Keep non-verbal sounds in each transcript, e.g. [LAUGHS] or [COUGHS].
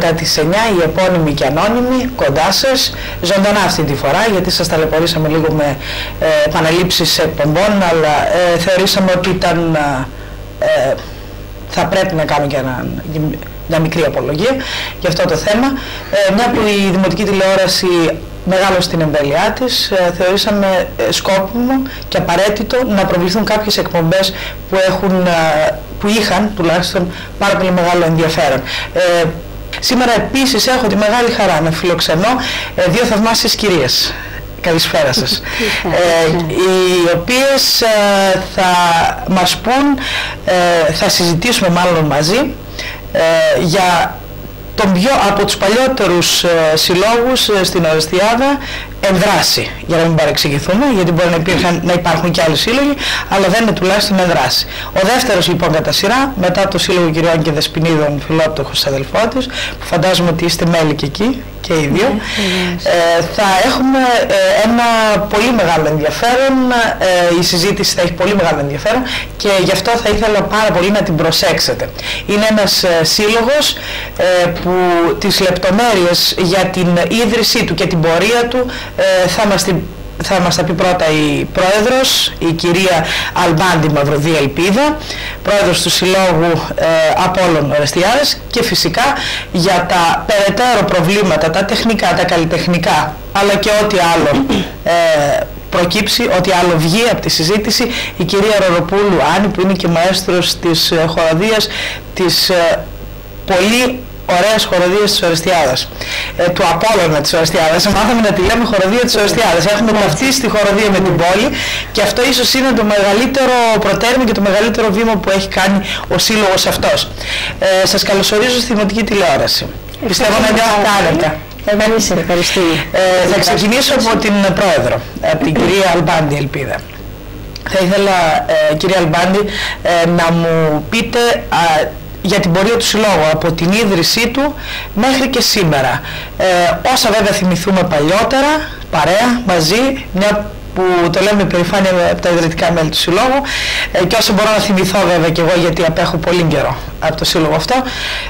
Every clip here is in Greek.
λίγο μετά τις 9 οι επώνυμοι και ανώνυμοι κοντά σας, ζωντανά αυτή τη φορά γιατί σας ταλαιπωρήσαμε λίγο με ε, επαναλήψεις εκπομπών αλλά ε, θεωρήσαμε ότι ήταν, ε, θα πρέπει να κάνουμε και ένα, μια μικρή απολογία για αυτό το θέμα. Ε, μια που η Δημοτική Τηλεόραση μεγάλο στην εμβέλειά της, ε, θεωρήσαμε ε, σκόπιμο και απαραίτητο να προβληθούν κάποιες εκπομπές που, έχουν, ε, που είχαν τουλάχιστον πάρα πολύ μεγάλο ενδιαφέρον. Ε, σήμερα επίσης έχω τη μεγάλη χαρά να φιλοξενώ δύο θαυμάσιες κυρίες. Καλησπέρα σας. οι οποίες θα μας πούν, θα συζητήσουμε μάλλον μαζί για τον πιο, από τους παλιότερους ε, συλλόγους ε, στην Ορεστιάδα ενδράση, για να μην παρεξηγηθούμε, γιατί μπορεί να, υπήρχαν, να υπάρχουν και άλλοι σύλλογοι, αλλά δεν είναι τουλάχιστον ενδράση. Ο δεύτερος λοιπόν κατά σειρά, μετά το Σύλλογο Κυριών και Δεσποινίδων, φιλότοχος αδελφότης, που φαντάζομαι ότι είστε μέλη και εκεί, και οι δύο, ναι, ε, θα έχουμε ε, ένα πολύ μεγάλο ενδιαφέρον, ε, η συζήτηση θα έχει πολύ μεγάλο ενδιαφέρον και γι' αυτό θα ήθελα πάρα πολύ να την προσέξετε. Είναι ένας ε, σύλλογος που τις λεπτομέρειες για την ίδρυσή του και την πορεία του θα μας την θα μας τα πει πρώτα η πρόεδρος, η κυρία Αλμπάντη Μαυροδία Ελπίδα, πρόεδρος του Συλλόγου ε, Απόλλων Ορεστιάδες και φυσικά για τα περαιτέρω προβλήματα, τα τεχνικά, τα καλλιτεχνικά, αλλά και ό,τι άλλο ε, προκύψει, ό,τι άλλο βγει από τη συζήτηση, η κυρία Ροροπούλου Άννη που είναι και μαέστρος της ε, χοροδίας, της ε, πολύ ωραίες χοροδίες της Ορεστιάδας. Ε, του Απόλλωνα της Ορεστιάδας. [LAUGHS] Μάθαμε να τη λέμε χοροδία της Ορεστιάδας. Έχουμε ταυτίσει τη χοροδία με την πόλη και αυτό ίσως είναι το μεγαλύτερο προτέρημα και το μεγαλύτερο βήμα που έχει κάνει ο σύλλογος αυτός. Ε, σας καλωσορίζω στη Δημοτική Τηλεόραση. Πιστεύω να είναι αυτά Ε, θα ξεκινήσω από την Πρόεδρο, από την κυρία Αλμπάντη Ελπίδα. Θα ήθελα, ε, κυρία Αλμπάντη, ε, να μου πείτε για την πορεία του συλλόγου από την ίδρυσή του μέχρι και σήμερα. Ε, όσα βέβαια θυμηθούμε παλιότερα, παρέα, μαζί, μια που το λέμε με περηφάνεια από τα ιδρυτικά μέλη του Συλλόγου ε, και όσο μπορώ να θυμηθώ βέβαια και εγώ γιατί απέχω πολύ καιρό από το Σύλλογο αυτό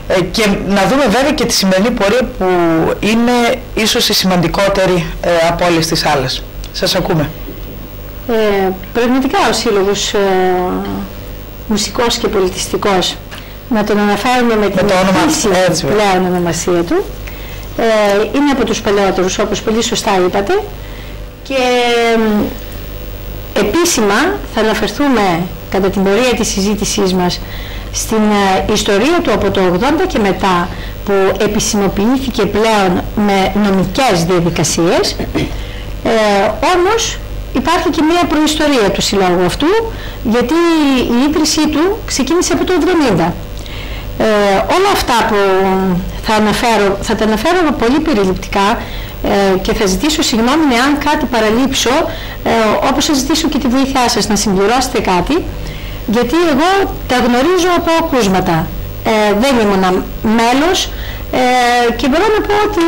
ε, και να δούμε βέβαια και τη σημερινή πορεία που είναι ίσως η σημαντικότερη ε, από όλες τις άλλες. Σας ακούμε. Ε, πραγματικά ο Σύλλογος ε, μουσικός και πολιτιστικός να τον αναφέρουμε με, την επίσημη πλέον ονομασία του. Ε, είναι από τους παλαιότερους, όπως πολύ σωστά είπατε. Και επίσημα θα αναφερθούμε κατά την πορεία της συζήτησής μας στην ε, ιστορία του από το 80 και μετά που επισημοποιήθηκε πλέον με νομικές διαδικασίες. Ε, όμως υπάρχει και μια προϊστορία του συλλόγου αυτού γιατί η ίδρυσή του ξεκίνησε από το 70 ε, όλα αυτά που θα, αναφέρω, θα τα αναφέρω πολύ περιληπτικά ε, και θα ζητήσω συγγνώμη αν κάτι παραλείψω, ε, όπως θα ζητήσω και τη βοήθειά σας να συμπληρώσετε κάτι, γιατί εγώ τα γνωρίζω από ακούσματα. Ε, δεν ήμουν μέλος ε, και μπορώ να πω ότι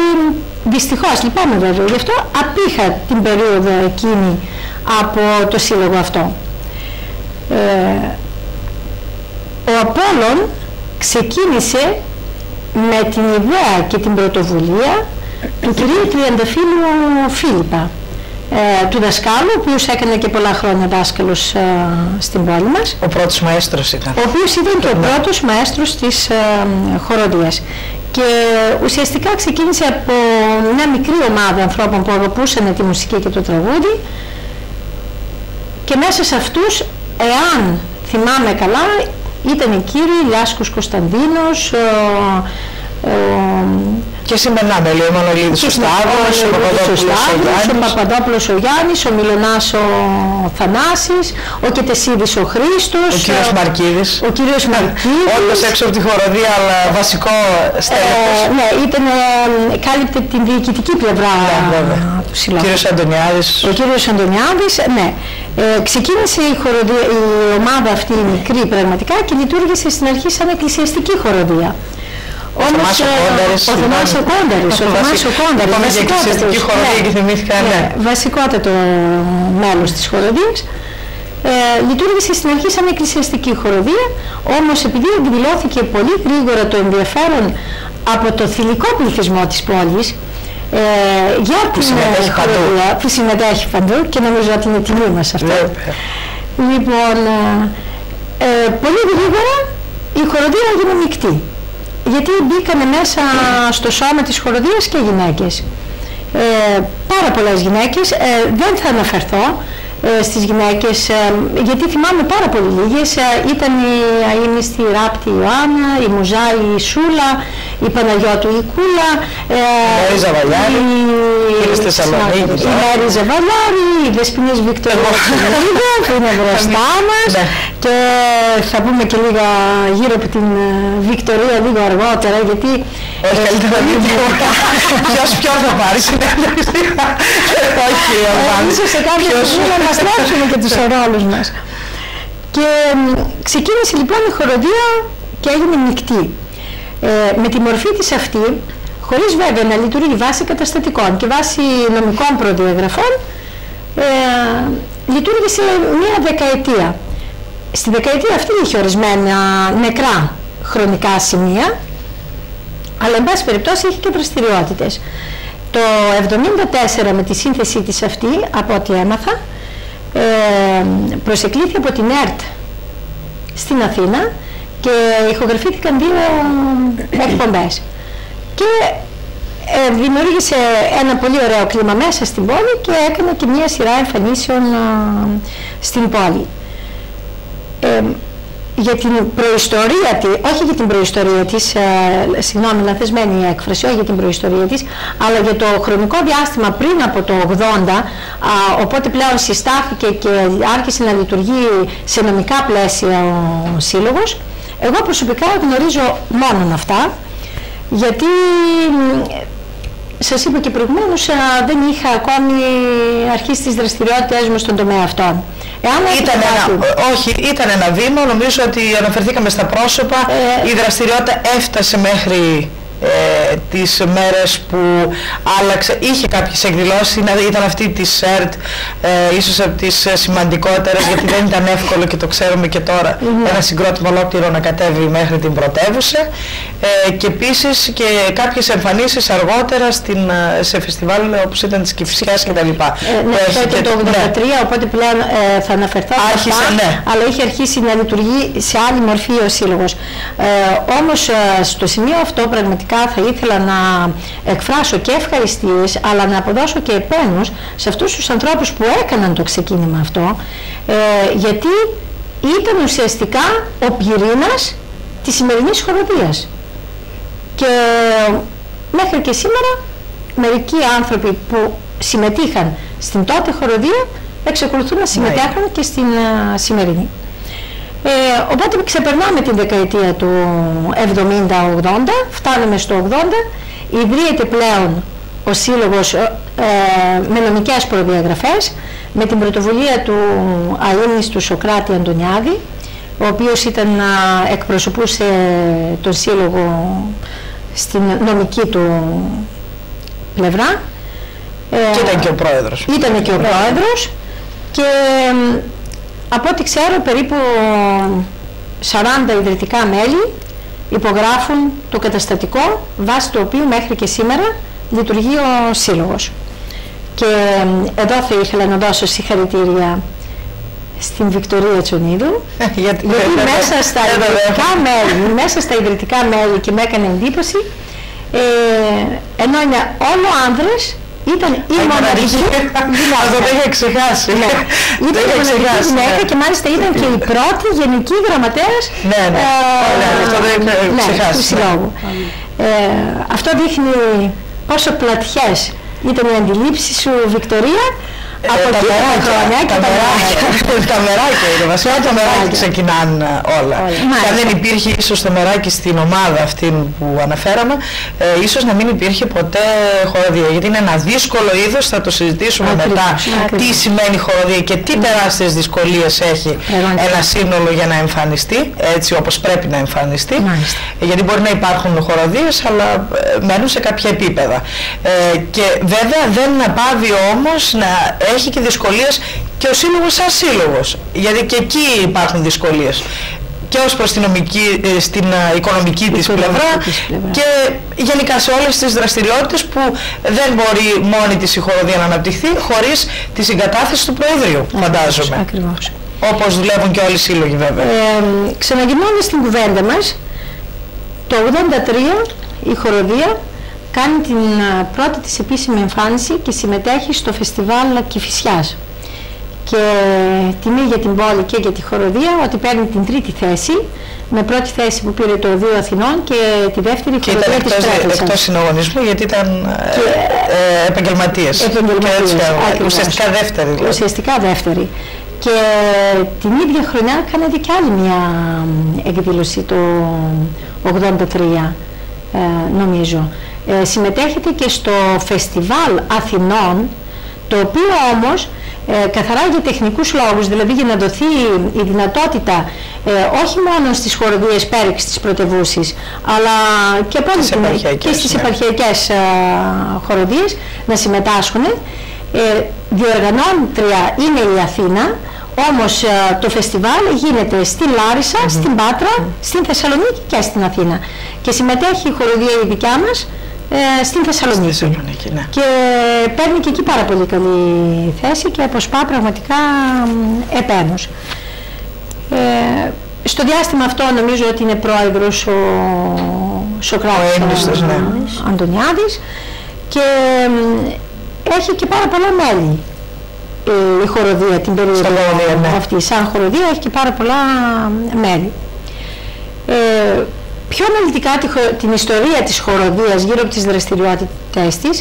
δυστυχώς, λυπάμαι βέβαια, γι' αυτό απήχα την περίοδο εκείνη από το σύλλογο αυτό. Ε, ο Απόλλων ξεκίνησε με την ιδέα και την πρωτοβουλία του κυρίου Τριανταφύλου Φίλιππα, ε, του δασκάλου, ο οποίος έκανε και πολλά χρόνια δάσκαλος ε, στην πόλη μας. Ο πρώτος μαέστρος ήταν. Ο οποίος ήταν και ο πρώτος μαέστρος της ε, χοροδίας. Και ουσιαστικά ξεκίνησε από μια μικρή ομάδα ανθρώπων που αγαπούσαν τη μουσική και το τραγούδι και μέσα σε αυτούς, εάν θυμάμαι καλά, ήταν οι κύριοι Λάσκος Κωνσταντίνος, και σήμερα με λέει ο Μανολίδης ο Σταύρος, ο Παπαδόπουλος ο Γιάννης, ο Μιλονάς ο Θανάσης, ο Κετεσίδης ο Χρήστος, ο κύριος Μαρκίδης, ο κύριος Μαρκίδης, όντως έξω από τη χοροδία αλλά βασικό στέλεχος. Ε, ναι, ήταν, κάλυπτε την διοικητική πλευρά ναι, του συλλόγου. Ο κύριος Αντωνιάδης. Ο κύριος Αντωνιάδης, ναι. Ε, ξεκίνησε η, χοροδία, η ομάδα αυτή η μικρή πραγματικά και λειτουργήσε στην αρχή σαν εκκλησιαστική χοροδία. Όμως ο Θωμάς ο Κόνταρης, ο Θωμάς ο Κόνταρης, βασικότατο μέλος της χοροδίας. Ε, λειτουργήσε στην αρχή σαν εκκλησιαστική χοροδία, όμως επειδή εκδηλώθηκε πολύ γρήγορα το ενδιαφέρον από το θηλυκό πληθυσμό της πόλης ε, για που την συμμετέχει χοροδία που συμμετέχει παντού και νομίζω ότι είναι τιμή μας αυτό. Λοιπόν, ε, ε, πολύ γρήγορα η χοροδία έγινε μεικτή. Γιατί μπήκαν μέσα στο σώμα της χοροδίας και γυναίκες. Ε, πάρα πολλές γυναίκες, ε, δεν θα αναφερθώ, ε, στις γυναίκες, ε, γιατί θυμάμαι πάρα πολύ λίγες, ε, ήταν η αείμνηστη Ράπτη Ιωάννα, η Μουζάη η Σούλα, η Παναγιώτου η Κούλα, η Μέρη Ζαβαλιάρη, η Μέρη Ζαβαλιάρη, η Δεσποινής Βικτωρία που είναι μπροστά [LAUGHS] ναι. μας ναι. και θα πούμε και λίγα γύρω από την Βικτωρία λίγο αργότερα γιατί όχι καλύτερα μην Ποιος ποιος θα πάρεις συνέντευξη Όχι, Ίσως σε κάποια στιγμή στρέψουμε [LAUGHS] και τους ρόλους μας. Και ξεκίνησε λοιπόν η χοροδία και έγινε μεικτή. Ε, με τη μορφή της αυτή, χωρίς βέβαια να λειτουργεί βάσει καταστατικών και βάσει νομικών προδιαγραφών, ε, λειτουργήσε μία δεκαετία. Στη δεκαετία αυτή είχε ορισμένα νεκρά χρονικά σημεία, αλλά εν πάση περιπτώσει είχε και δραστηριότητε. Το 1974 με τη σύνθεσή της αυτή, από ό,τι έμαθα, ε, προσεκλήθη από την ΕΡΤ στην Αθήνα και ηχογραφήθηκαν δύο εκπομπές. Και ε, δημιούργησε ένα πολύ ωραίο κλίμα μέσα στην πόλη και έκανε και μια σειρά εμφανίσεων στην πόλη. Ε, για την προϊστορία της, όχι για την προϊστορία της, ε, συγγνώμη, λαθεσμένη η έκφραση, όχι για την προϊστορία της, αλλά για το χρονικό διάστημα πριν από το 80, οπότε πλέον συστάθηκε και άρχισε να λειτουργεί σε νομικά πλαίσια ο Σύλλογος. Εγώ προσωπικά γνωρίζω μόνο αυτά, γιατί σας είπα και προηγουμένως, δεν είχα ακόμη αρχίσει τις δραστηριότητες μου στον τομέα αυτόν. Εάν ήταν ένα, όχι, ήταν ένα βήμα, νομίζω ότι αναφερθήκαμε στα πρόσωπα, ε, η δραστηριότητα έφτασε μέχρι ε, τις μέρες που άλλαξε, είχε κάποιες εκδηλώσεις, ήταν αυτή της ΣΕΡΤ, ε, ίσως από τις σημαντικότερες, γιατί δεν ήταν εύκολο και το ξέρουμε και τώρα, ένα συγκρότημα ολόκληρο να κατέβει μέχρι την πρωτεύουσα ε, και επίσης και κάποιες εμφανίσεις αργότερα στην, ε, σε φεστιβάλ όπως ήταν της Κηφισιάς κτλ. Ε, ναι, το 1983, ναι. οπότε πλέον ε, θα αναφερθώ Άρχισε, ναι. αλλά είχε αρχίσει να λειτουργεί σε άλλη μορφή ο Σύλλογος. Ε, όμως στο σημείο αυτό πραγματικά θα ήθελα να εκφράσω και ευχαριστίες αλλά να αποδώσω και επένους σε αυτούς τους ανθρώπους που έκαναν το ξεκίνημα αυτό ε, γιατί ήταν ουσιαστικά ο πυρήνας της σημερινής χοροδίας και μέχρι και σήμερα μερικοί άνθρωποι που συμμετείχαν στην τότε χοροδία εξακολουθούν να συμμετέχουν και στην uh, σημερινή. Ε, οπότε ξεπερνάμε την δεκαετία του 70-80, φτάνουμε στο 80, ιδρύεται πλέον ο Σύλλογος ε, με νομικές προδιαγραφές με την πρωτοβουλία του Αΐνης του Σοκράτη Αντωνιάδη ο οποίος ήταν να εκπροσωπούσε τον Σύλλογο στην νομική του πλευρά. Και ήταν και ο πρόεδρος. Ήταν και ο πρόεδρος και από ό,τι ξέρω περίπου 40 ιδρυτικά μέλη υπογράφουν το καταστατικό βάσει του οποίου μέχρι και σήμερα λειτουργεί ο Σύλλογος. Και εδώ θα ήθελα να δώσω συγχαρητήρια στην Βικτωρία Τσονίδου, γιατί μέσα στα ιδρυτικά μέλη, μέσα στα ιδρυτικά μέλη και με έκανε εντύπωση, ε, ενώ είναι όλο άνδρες, ήταν η μοναδική γυναίκας. [LAUGHS] Αυτό το είχα ξεχάσει. Ναι. Ήταν η μοναδική γυναίκας και μάλιστα ήταν και η πρώτη γενική γραμματέας ναι, ναι. Ε, αυτό δεν είχα ναι, ξεχάσει. του συλλόγου. Ε, αυτό δείχνει πόσο πλατιές ήταν οι αντιλήψεις σου, Βικτωρία, από τα μεράκια, τα μεράκια, [LAUGHS] τα μεράκια είναι βασικά, τα μεράκια. ξεκινάνε όλα. Και αν δεν υπήρχε ίσως το μεράκι στην ομάδα αυτή που αναφέραμε, ε, ίσως να μην υπήρχε ποτέ χοροδία, γιατί είναι ένα δύσκολο είδος, θα το συζητήσουμε μετά, τι σημαίνει χοροδία και τι τεράστιες δυσκολίες έχει ένα σύνολο για να εμφανιστεί, έτσι όπως πρέπει να εμφανιστεί, γιατί μπορεί να υπάρχουν χοροδίες, αλλά ε, μένουν σε κάποια επίπεδα. Ε, και βέβαια δεν πάβει όμως να έχει και δυσκολίες και ο σύλλογος σαν σύλλογος, γιατί και εκεί υπάρχουν δυσκολίες. και ως προς την, νομική, ε, στην ε, οικονομική της πλευρά και γενικά σε όλες τις δραστηριότητες που δεν μπορεί μόνη της η χοροδία να αναπτυχθεί χωρίς τη συγκατάθεση του Προεδρείου, φαντάζομαι. Ακριβώς. Όπως δουλεύουν και όλοι οι σύλλογοι βέβαια. Ε, ξαναγυρνώντας στην κουβέντα μας, το 83 η χοροδία κάνει την πρώτη της επίσημη εμφάνιση και συμμετέχει στο φεστιβάλ Κηφισιάς. Και τιμή για την πόλη και για τη χοροδία ότι παίρνει την τρίτη θέση με πρώτη θέση που πήρε το Οδείο Αθηνών και τη δεύτερη και χοροδία της Πρέβεσας. Και ήταν εκτός συναγωνισμού γιατί ήταν Και, ε, ε, επαγγελματίες. Επαγγελματίες, Και έτσι, ακριβώς. ουσιαστικά δεύτερη. Δηλαδή. Ουσιαστικά δεύτερη. Και την ίδια χρονιά κάνατε και άλλη μια εκδήλωση το 83 ε, νομίζω. Ε, συμμετέχετε και στο Φεστιβάλ Αθηνών το οποίο όμως ε, καθαρά για τεχνικούς λόγους, δηλαδή για να δοθεί η δυνατότητα ε, όχι μόνο στις χοροδίες πέριξ της πρωτευούσης, αλλά και, από Στις την- επαρχιακές, και στις ναι. επαρχιακές ε, χοροδίες να συμμετάσχουν. Ε, διοργανώντρια είναι η Αθήνα, όμως ε, το φεστιβάλ γίνεται στην Λάρισα, στην Πάτρα, στην Θεσσαλονίκη και στην Αθήνα. Και συμμετέχει η χοροδία η δικιά μας ε, στην Θεσσαλονίκη. Στη Θεσσαλονίκη, ναι. Και παίρνει και εκεί πάρα πολύ καλή θέση και αποσπά πραγματικά μ, επένους. Ε, στο διάστημα αυτό νομίζω ότι είναι πρόεδρος ο Σοκράτης Ο έμπιστος, ναι. Αντωνιάδης και μ, έχει και πάρα πολλά μέλη ε, η χοροδία την περίοδο Σαν χοροδία, ναι. αυτή. Σαν χοροδία έχει και πάρα πολλά μ, μέλη. Ε, πιο αναλυτικά τη χο- την ιστορία της χοροδίας γύρω από τις δραστηριότητες της,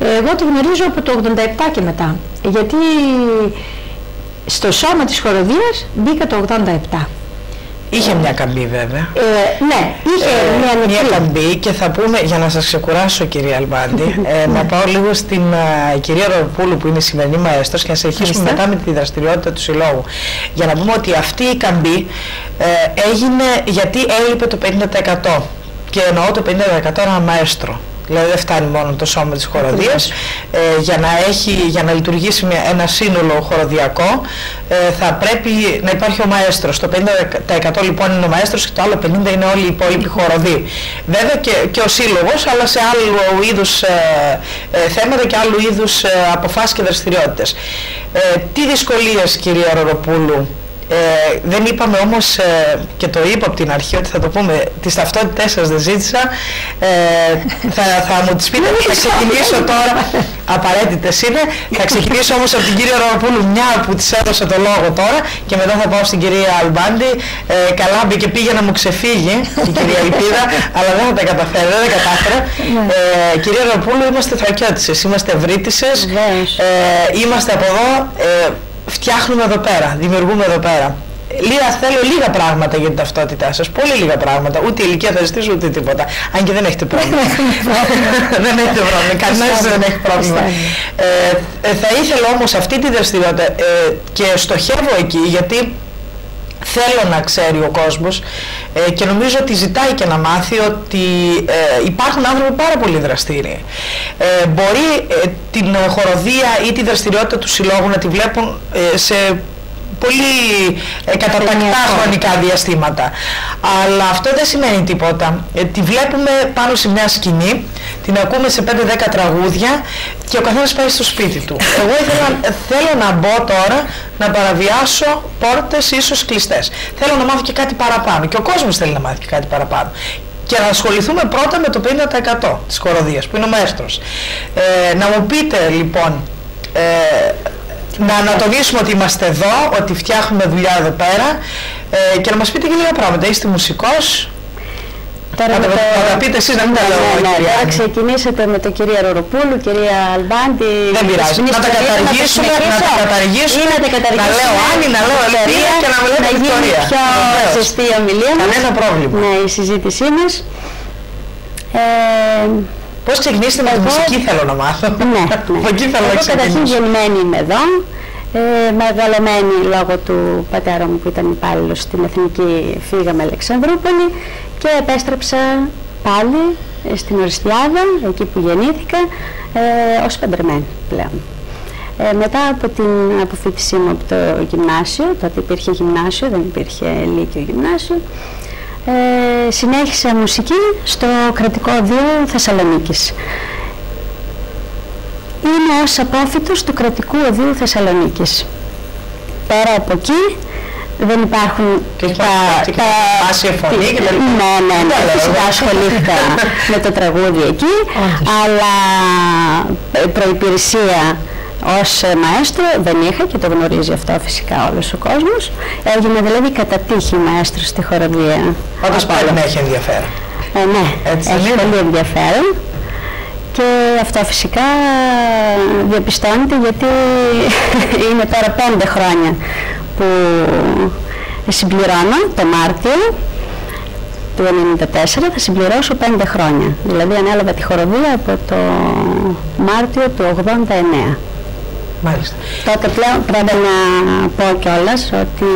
ε, εγώ τη γνωρίζω από το 87 και μετά. Γιατί στο σώμα της χοροδίας μπήκα το 87. Είχε μια καμπή βέβαια. Ε, ναι, είχε Ε, μια μια μικρή. καμπή και θα πούμε, για να σας ξεκουράσω κυρία Αλμπάντη, [LAUGHS] ε, να πάω λίγο στην ε, κυρία Ροπούλου που είναι η σημερινή μαέστρος και να συνεχίσουμε Μάλιστα. μετά με τη δραστηριότητα του Συλλόγου. Για να πούμε ότι αυτή η καμπή ε, έγινε γιατί έλειπε το 50% και εννοώ το 50% ένα μαέστρο. Δηλαδή δεν φτάνει μόνο το σώμα της χοροδίας. Ε, για, να έχει, για να λειτουργήσει μια, ένα σύνολο χοροδιακό ε, θα πρέπει να υπάρχει ο μαέστρος. Το 50% λοιπόν είναι ο μαέστρος και το άλλο 50% είναι όλοι οι υπόλοιποι χοροδοί. Βέβαια και, και ο σύλλογος αλλά σε άλλου είδους ε, ε, θέματα και άλλου είδους ε, αποφάσεις και δραστηριότητες. Ε, τι δυσκολίες κυρία Ροροπούλου ε, δεν είπαμε όμως ε, και το είπα από την αρχή ότι θα το πούμε τις ταυτότητές σας δεν ζήτησα. Ε, θα, θα μου τις πείτε. Θα ξεκινήσω τώρα. Απαραίτητες είναι. Θα ξεκινήσω όμως από την κυρία Ροροπούλου μια που της έδωσε το λόγο τώρα. Και μετά θα πάω στην κυρία Αλμπάντη. Ε, καλά μπήκε πήγε να μου ξεφύγει η κυρία Ελπίδα αλλά δεν θα τα καταφέρει δεν τα κατάφερα. Ε, κυρία Ροροπούλου είμαστε θρακιώτησες. Είμαστε ευρύτησες. Βεβαίως. ε, είμαστε από εδώ. Ε, φτιάχνουμε εδώ πέρα, δημιουργούμε εδώ πέρα. Λίγα, θέλω λίγα πράγματα για την ταυτότητά σας, πολύ λίγα πράγματα. Ούτε η ηλικία θα ζητήσω ούτε τίποτα. Αν και δεν έχετε πρόβλημα. [LAUGHS] δεν έχετε πρόβλημα. Κανένας δεν έχει πρόβλημα. Ε, ε, θα ήθελα όμως αυτή τη δραστηριότητα ε, και στοχεύω εκεί γιατί θέλω να ξέρει ο κόσμος ε, και νομίζω ότι ζητάει και να μάθει ότι ε, υπάρχουν άνθρωποι πάρα πολύ δραστήριοι. Ε, μπορεί ε, την χοροδία ή τη δραστηριότητα του συλλόγου να τη βλέπουν ε, σε πολύ ε, κατατακτά Χρονιακό. χρονικά διαστήματα. Αλλά αυτό δεν σημαίνει τίποτα. Ε, τη βλέπουμε πάνω σε μια σκηνή, την ακούμε σε 5-10 τραγούδια και ο καθένας πάει στο σπίτι του. Εγώ ήθελα, θέλω να μπω τώρα να παραβιάσω πόρτες ίσως κλειστές. Θέλω να μάθω και κάτι παραπάνω και ο κόσμος θέλει να μάθει και κάτι παραπάνω. Και να ασχοληθούμε πρώτα με το 50% της χοροδίας που είναι ο μέστρος. Ε, να μου πείτε λοιπόν, ε, να ανατονίσουμε ότι είμαστε εδώ, ότι φτιάχνουμε δουλειά εδώ πέρα ε, και να μας πείτε και λίγα πράγματα. Είστε μουσικός, Τώρα θα με τα- το- θα τα πείτε εσείς να μην τα Ναι, λέω εγώ, ναι, κυρία Τώρα Άννη. ξεκινήσατε με τον κυρία Ροροπούλου, κυρία Αλμπάντη. Δεν πειράζει. Στην Να τα ιστορία, καταργήσουμε, να τα συνεχίσω. καταργήσουμε, Ή να τα να καταργήσουμε. λέω Άννη, να λέω Ελπίδα Ιστορία, και να με λέτε να γίνει Βικτωρία. πιο Βεβαίως. ζεστή η ομιλία μας. Κανένα πρόβλημα. Ναι, η συζήτησή μας. Ε, Πώς ξεκινήσετε με τη Εγώ- μουσική θέλω να μάθω. ναι, [LAUGHS] ναι. Από εκεί θέλω να Εγώ καταρχήν ξεκινήσω. γεννημένη είμαι εδώ, ε, μεγαλωμένη λόγω του πατέρα μου που ήταν υπάλληλος στην Εθνική Φύγαμε Αλεξανδρούπολη και επέστρεψα πάλι ε, στην Οριστιάδα, εκεί που γεννήθηκα, ε, ως παντρεμένη πλέον. Ε, μετά από την αποφύτισή μου από το γυμνάσιο, τότε υπήρχε γυμνάσιο, δεν υπήρχε λύκειο γυμνάσιο, ε, συνέχισα μουσική στο κρατικό οδείο Θεσσαλονίκης. Είμαι ως απόφυτος του κρατικού οδείου Θεσσαλονίκης. Πέρα από εκεί δεν υπάρχουν και τα, τα, τα φωνή και τα Ναι, ναι, ναι, φυσικά ασχολήθηκα με το τραγούδι εκεί, αλλά ε, προϋπηρεσία ως μαέστρο δεν είχα και το γνωρίζει αυτό φυσικά όλος ο κόσμος. Έγινε δηλαδή κατά τύχη μαέστρος στη χοροδία. Όντως πάλι να έχει ενδιαφέρον. Ε, ναι, Έτσι έχει πολύ ενδιαφέρον. Και αυτό φυσικά διαπιστώνεται γιατί [LAUGHS] είναι τώρα πέντε χρόνια που συμπληρώνω το Μάρτιο του 1994 θα συμπληρώσω πέντε χρόνια. Δηλαδή ανέλαβα τη χοροδία από το Μάρτιο του 89. Μάλιστα. Τότε πλέον πρέπει να πω κιόλας ότι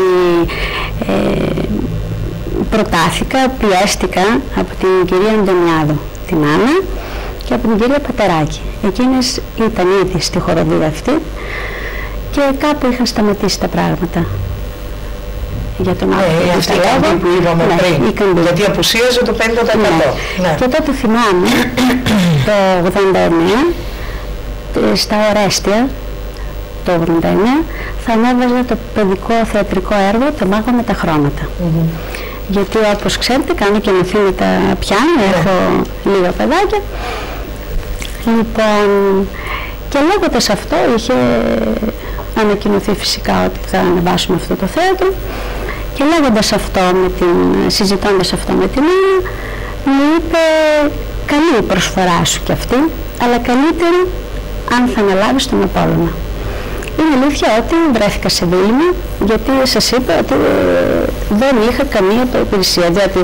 ε, προτάθηκα, πιέστηκα από την κυρία Αντωνιάδου, την Άννα, και από την κυρία Πατεράκη. Εκείνες ήταν ήδη στη χοροδία αυτή και κάπου είχαν σταματήσει τα πράγματα. Για τον άνθρωπο ε, αυτή η που είπαμε ναι, πριν, γιατί απουσίαζε το 50%. Ναι. Ναι. Και τότε θυμάμαι [COUGHS] το 89 στα Ορέστια το 89 θα ανέβαζα το παιδικό θεατρικό έργο «Το μάγο με τα χρώματα». Γιατί όπως ξέρετε κάνω και μαθήματα πιάνο, ναι. έχω λίγα παιδάκια. Λοιπόν, και λέγοντας αυτό είχε ανακοινωθεί φυσικά ότι θα ανεβάσουμε αυτό το θέατρο και λέγοντας αυτό, με την, συζητώντας αυτό με την Άννα, μου είπε καλή η προσφορά σου κι αυτή, αλλά καλύτερη αν θα αναλάβεις τον Απόλλωνα. Είναι αλήθεια ότι βρέθηκα σε δίλημα γιατί σας είπα ότι ε, δεν είχα καμία υπηρεσία διότι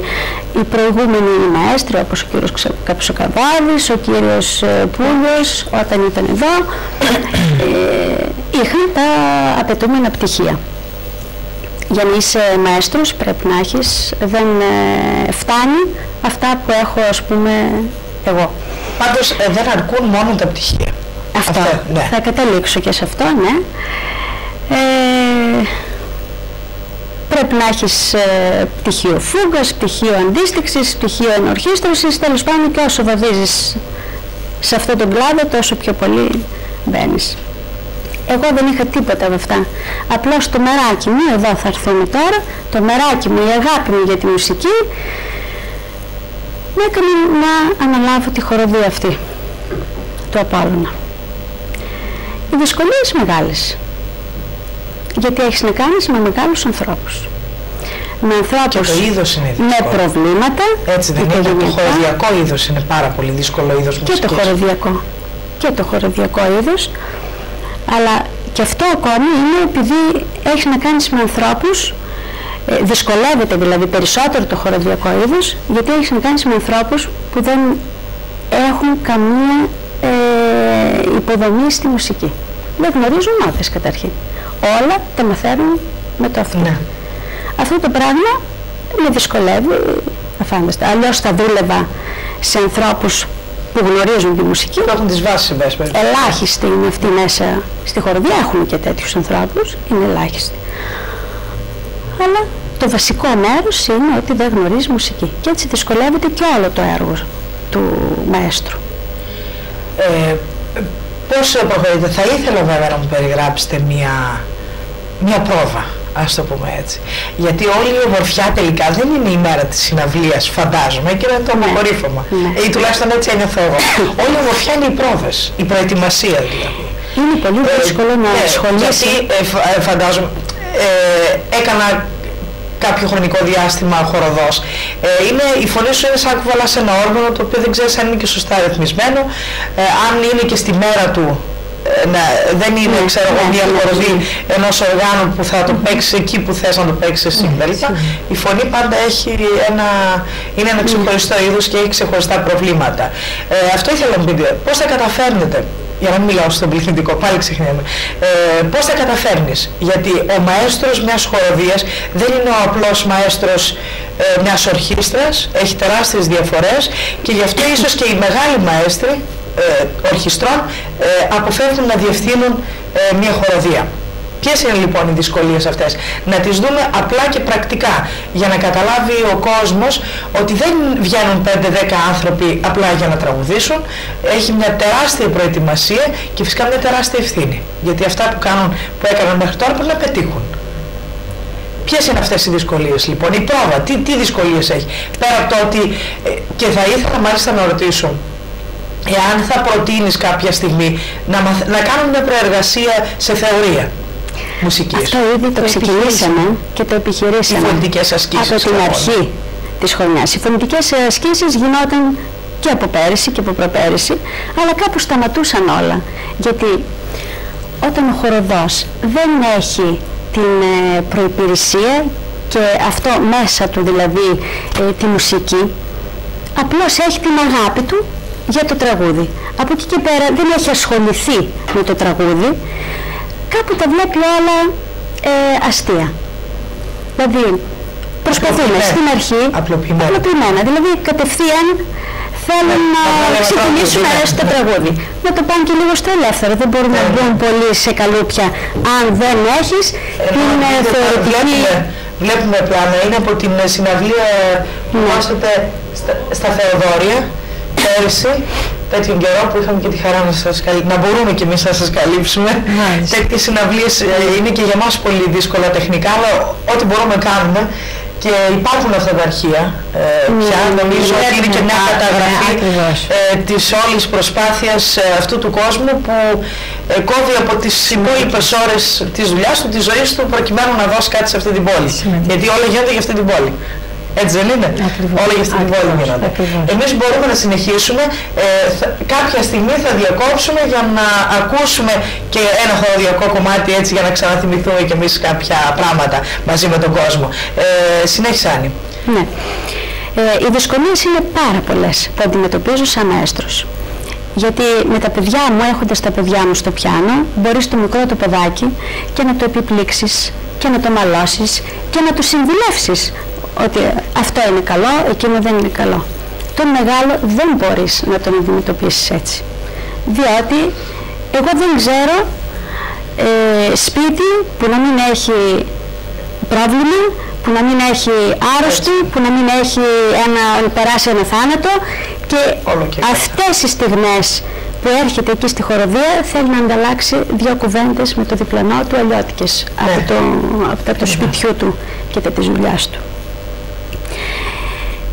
οι προηγούμενοι μαέστροι όπως ο κύριος Καψοκαβάδης, ο κύριος ε, Πούλος όταν ήταν εδώ ε, είχαν τα απαιτούμενα πτυχία. Για να είσαι μαέστρος πρέπει να έχεις, δεν ε, φτάνει αυτά που έχω ας πούμε εγώ. Πάντως δεν αρκούν μόνο τα πτυχία. Αυτό. ναι. Θα καταλήξω και σε αυτό, ναι. Ε, πρέπει να έχεις ε, πτυχίο φούγκας, πτυχίο αντίστοιξης, πτυχίο ενορχίστρωσης, τέλος πάντων και όσο βαδίζεις σε αυτόν τον κλάδο τόσο πιο πολύ μπαίνεις. Εγώ δεν είχα τίποτα από αυτά. Απλώς το μεράκι μου, εδώ θα έρθουμε τώρα, το μεράκι μου, η αγάπη μου για τη μουσική, με έκανε να αναλάβω τη χοροδία αυτή του Απόλλωνα οι δυσκολίες μεγάλες. Γιατί έχεις να κάνεις με μεγάλους ανθρώπους. Με ανθρώπους με προβλήματα. Έτσι δεν είναι. Το χοροδιακό είδος είναι πάρα πολύ δύσκολο είδος Και το χοροδιακό. Και το χοροδιακό είδος. Αλλά και αυτό ακόμη είναι επειδή έχει να κάνεις με ανθρώπους. Ε, δυσκολεύεται δηλαδή περισσότερο το χοροδιακό είδος, γιατί έχεις να κάνεις με ανθρώπους που δεν έχουν καμία ε, υποδομή στη μουσική. Δεν γνωρίζουν νότες καταρχήν. Όλα τα μαθαίνουν με το αυτό. Ναι. Αυτό το πράγμα με δυσκολεύει αφάνταστα. Αλλιώς θα δούλευα σε ανθρώπους που γνωρίζουν τη μουσική. Που έχουν τις βάσεις, Ελάχιστοι είναι αυτοί μέσα στη χοροδία. Έχουμε και τέτοιους ανθρώπους. Είναι ελάχιστοι. Αλλά το βασικό μέρος είναι ότι δεν γνωρίζει μουσική. Και έτσι δυσκολεύεται και όλο το έργο του μαέστρου. Ε, πώς προχωρείτε, θα ήθελα βέβαια να μου περιγράψετε μια, μια πρόβα, ας το πούμε έτσι. Γιατί όλη η ομορφιά τελικά δεν είναι η μέρα της συναυλίας, φαντάζομαι, και είναι το ναι. αποκορύφωμα. Ναι. Ή τουλάχιστον έτσι ένιωθω εγώ. [LAUGHS] όλη η ομορφιά είναι η πρόβες, η προετοιμασία δηλαδή. Είναι πολύ ε, δύσκολο ε, να ναι, ασχολήσει. Γιατί ε, ε, φαντάζομαι, ε, έκανα κάποιο χρονικό διάστημα χοροδός. Ε, είναι, η φωνή σου είναι σαν να κουβαλάς ένα όργανο το οποίο δεν ξέρεις αν είναι και σωστά ρυθμισμένο, ε, αν είναι και στη μέρα του ε, να, δεν είναι ναι, ξέρω εγώ ναι, μια ναι, χοροδή ενός οργάνου που θα το παίξεις εκεί που θες να το παίξεις εσύ Η φωνή πάντα έχει ένα, είναι ένα ξεχωριστό είδος και έχει ξεχωριστά προβλήματα. Ε, αυτό ήθελα να μου πείτε, πώς θα καταφέρνετε για να μην μιλάω στον πληθυντικό, πάλι ξεχνάμε. Ε, πώς θα καταφέρνεις, γιατί ο μαέστρος μιας χοροδίας δεν είναι ο απλός μαέστρος ε, μιας ορχήστρας, έχει τεράστιες διαφορές και γι' αυτό ίσως και οι μεγάλοι μαέστροι ε, ορχιστρών ε, αποφεύγουν να διευθύνουν ε, μια χοροδία. Ποιες είναι λοιπόν οι δυσκολίες αυτές, Να τις δούμε απλά και πρακτικά για να καταλάβει ο κόσμος ότι δεν βγαίνουν 5-10 άνθρωποι απλά για να τραγουδήσουν. Έχει μια τεράστια προετοιμασία και φυσικά μια τεράστια ευθύνη. Γιατί αυτά που, κάνουν, που έκαναν μέχρι τώρα πρέπει να πετύχουν. Ποιες είναι αυτές οι δυσκολίες λοιπόν, η πρόβα, τι, τι δυσκολίες έχει; Πέρα από το ότι, ε, και θα ήθελα μάλιστα να ρωτήσω, εάν θα προτείνεις κάποια στιγμή να, να κάνουμε μια προεργασία σε θεωρία μουσικής. Αυτό ήδη το, ξεκινήσαμε και το επιχειρήσαμε. Οι φωνητικές ασκήσεις. Από την αρχή της χρονιάς. Οι φωνητικές ασκήσεις γινόταν και από πέρυσι και από προπέρυσι, αλλά κάπου σταματούσαν όλα. Γιατί όταν ο χοροδός δεν έχει την ε, προϋπηρεσία και αυτό μέσα του δηλαδή ε, τη μουσική, απλώς έχει την αγάπη του για το τραγούδι. Από εκεί και πέρα δεν έχει ασχοληθεί με το τραγούδι, κάπου τα βλέπει όλα ε, αστεία. Δηλαδή, προσπαθούμε στην αρχή, απλοποιημένα. απλοποιημένα, δηλαδή κατευθείαν θέλουν να ξεκινήσουμε έστω το τραγούδι. Να το πάνε και λίγο στο ελεύθερο. Δεν μπορούμε να μπουν πολύ σε καλούπια αν δεν έχεις την ε, θεωρητική... Βλέπουμε πλάνα, είναι από την συναυλία που ναι. στα, στα Θεοδόρια πέρυσι τέτοιον καιρό που είχαμε και τη χαρά να, σας, να μπορούμε και εμείς να σας καλύψουμε. Τέτοιες συναυλίες ε, είναι και για μας πολύ δύσκολα τεχνικά, αλλά ό,τι μπορούμε κάνουμε και υπάρχουν αυτά τα αρχεία ε, ναι, πια. Νομίζω ότι είναι και μια καταγραφή ε, της όλης προσπάθειας ε, αυτού του κόσμου που ε, κόβει από τις υπόλοιπες ώρες της δουλειάς του, της ζωής του προκειμένου να δώσει κάτι σε αυτή την πόλη. Γιατί όλα γίνονται για αυτή την πόλη. Έτσι δεν είναι; Ακριβώς. Όλα για στην πόλη γίνονται. Εμείς μπορούμε να συνεχίσουμε. Ε, κάποια στιγμή θα διακόψουμε για να ακούσουμε και ένα χωροδιακό κομμάτι έτσι για να ξαναθυμηθούμε κι εμείς κάποια πράγματα μαζί με τον κόσμο. Ε, συνέχισε Άννη. Ναι. Ε, οι δυσκολίες είναι πάρα πολλές που αντιμετωπίζω σαν έστρος. Γιατί με τα παιδιά μου, έχοντας τα παιδιά μου στο πιάνο, μπορείς το μικρό το παιδάκι και να το επιπλήξεις και να το μαλώσεις και να τους συμβουλεύσεις ότι αυτό είναι καλό, εκείνο δεν είναι καλό. Τον μεγάλο δεν μπορείς να τον αντιμετωπίσεις έτσι. Διότι εγώ δεν ξέρω ε, σπίτι που να μην έχει πρόβλημα, που να μην έχει άρρωστη, που να μην έχει ένα, περάσει ένα θάνατο και, και αυτές οι στιγμές που έρχεται εκεί στη χοροδία θέλει να ανταλλάξει δύο κουβέντες με το διπλανό του αλλιώτικες ναι. από το, από το σπιτιού του και τα της δουλειάς του.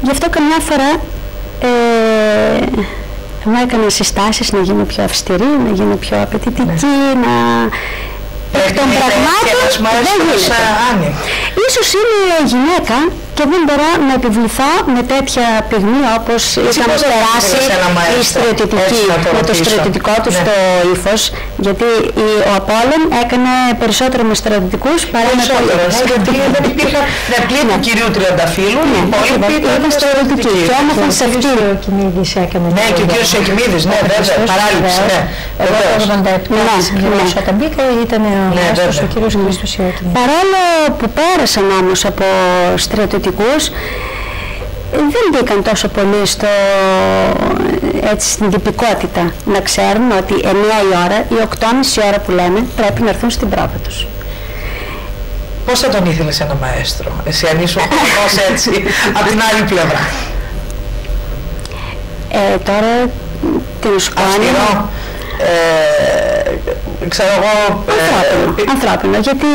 Γι' αυτό καμιά φορά ε, μου έκανε συστάσεις να γίνω πιο αυστηρή, να γίνω πιο απαιτητική, ναι. να εκ των πραγμάτων δεν γίνεται. Ίσως είναι γυναίκα και δεν μπορώ να επιβληθώ με τέτοια πυγμή όπως είχαμε περάσει η στρατιωτική, με το στρατιωτικό του ναι. στο ύφος, γιατί ο Απόλλων έκανε περισσότερο με στρατιωτικούς παρά με πολίτες. Γιατί δεν [LAUGHS] υπήρχαν ναι, πλήρη του κυρίου Τριανταφύλου, ναι, ήταν στρατιωτική και όμορφαν σε αυτή. Ο Κιμίδης έκανε. Ναι, και ο κύριος Κιμίδης, ναι, βέβαια, παράληψη, ναι. Εγώ το 87 όταν μπήκα ήταν ο Μάστος, ο κύριος Χρήστος Ιωκιμίδης. Παρόλο που πέρασαν όμως από στρατιωτικούς, δεν μπήκαν τόσο πολύ στο, έτσι, στην τυπικότητα να ξέρουν ότι 9 η ώρα ή 8.30 η ώρα που λέμε πρέπει να έρθουν στην πρόβα τους. Πώς θα τον ήθελες ένα μαέστρο, εσύ αν ήσουν έτσι, από την άλλη πλευρά; Ε, τώρα την σκόνη... Ε, ξέρω εγώ... Ανθρώπινο, ε, ανθρώπινο, γιατί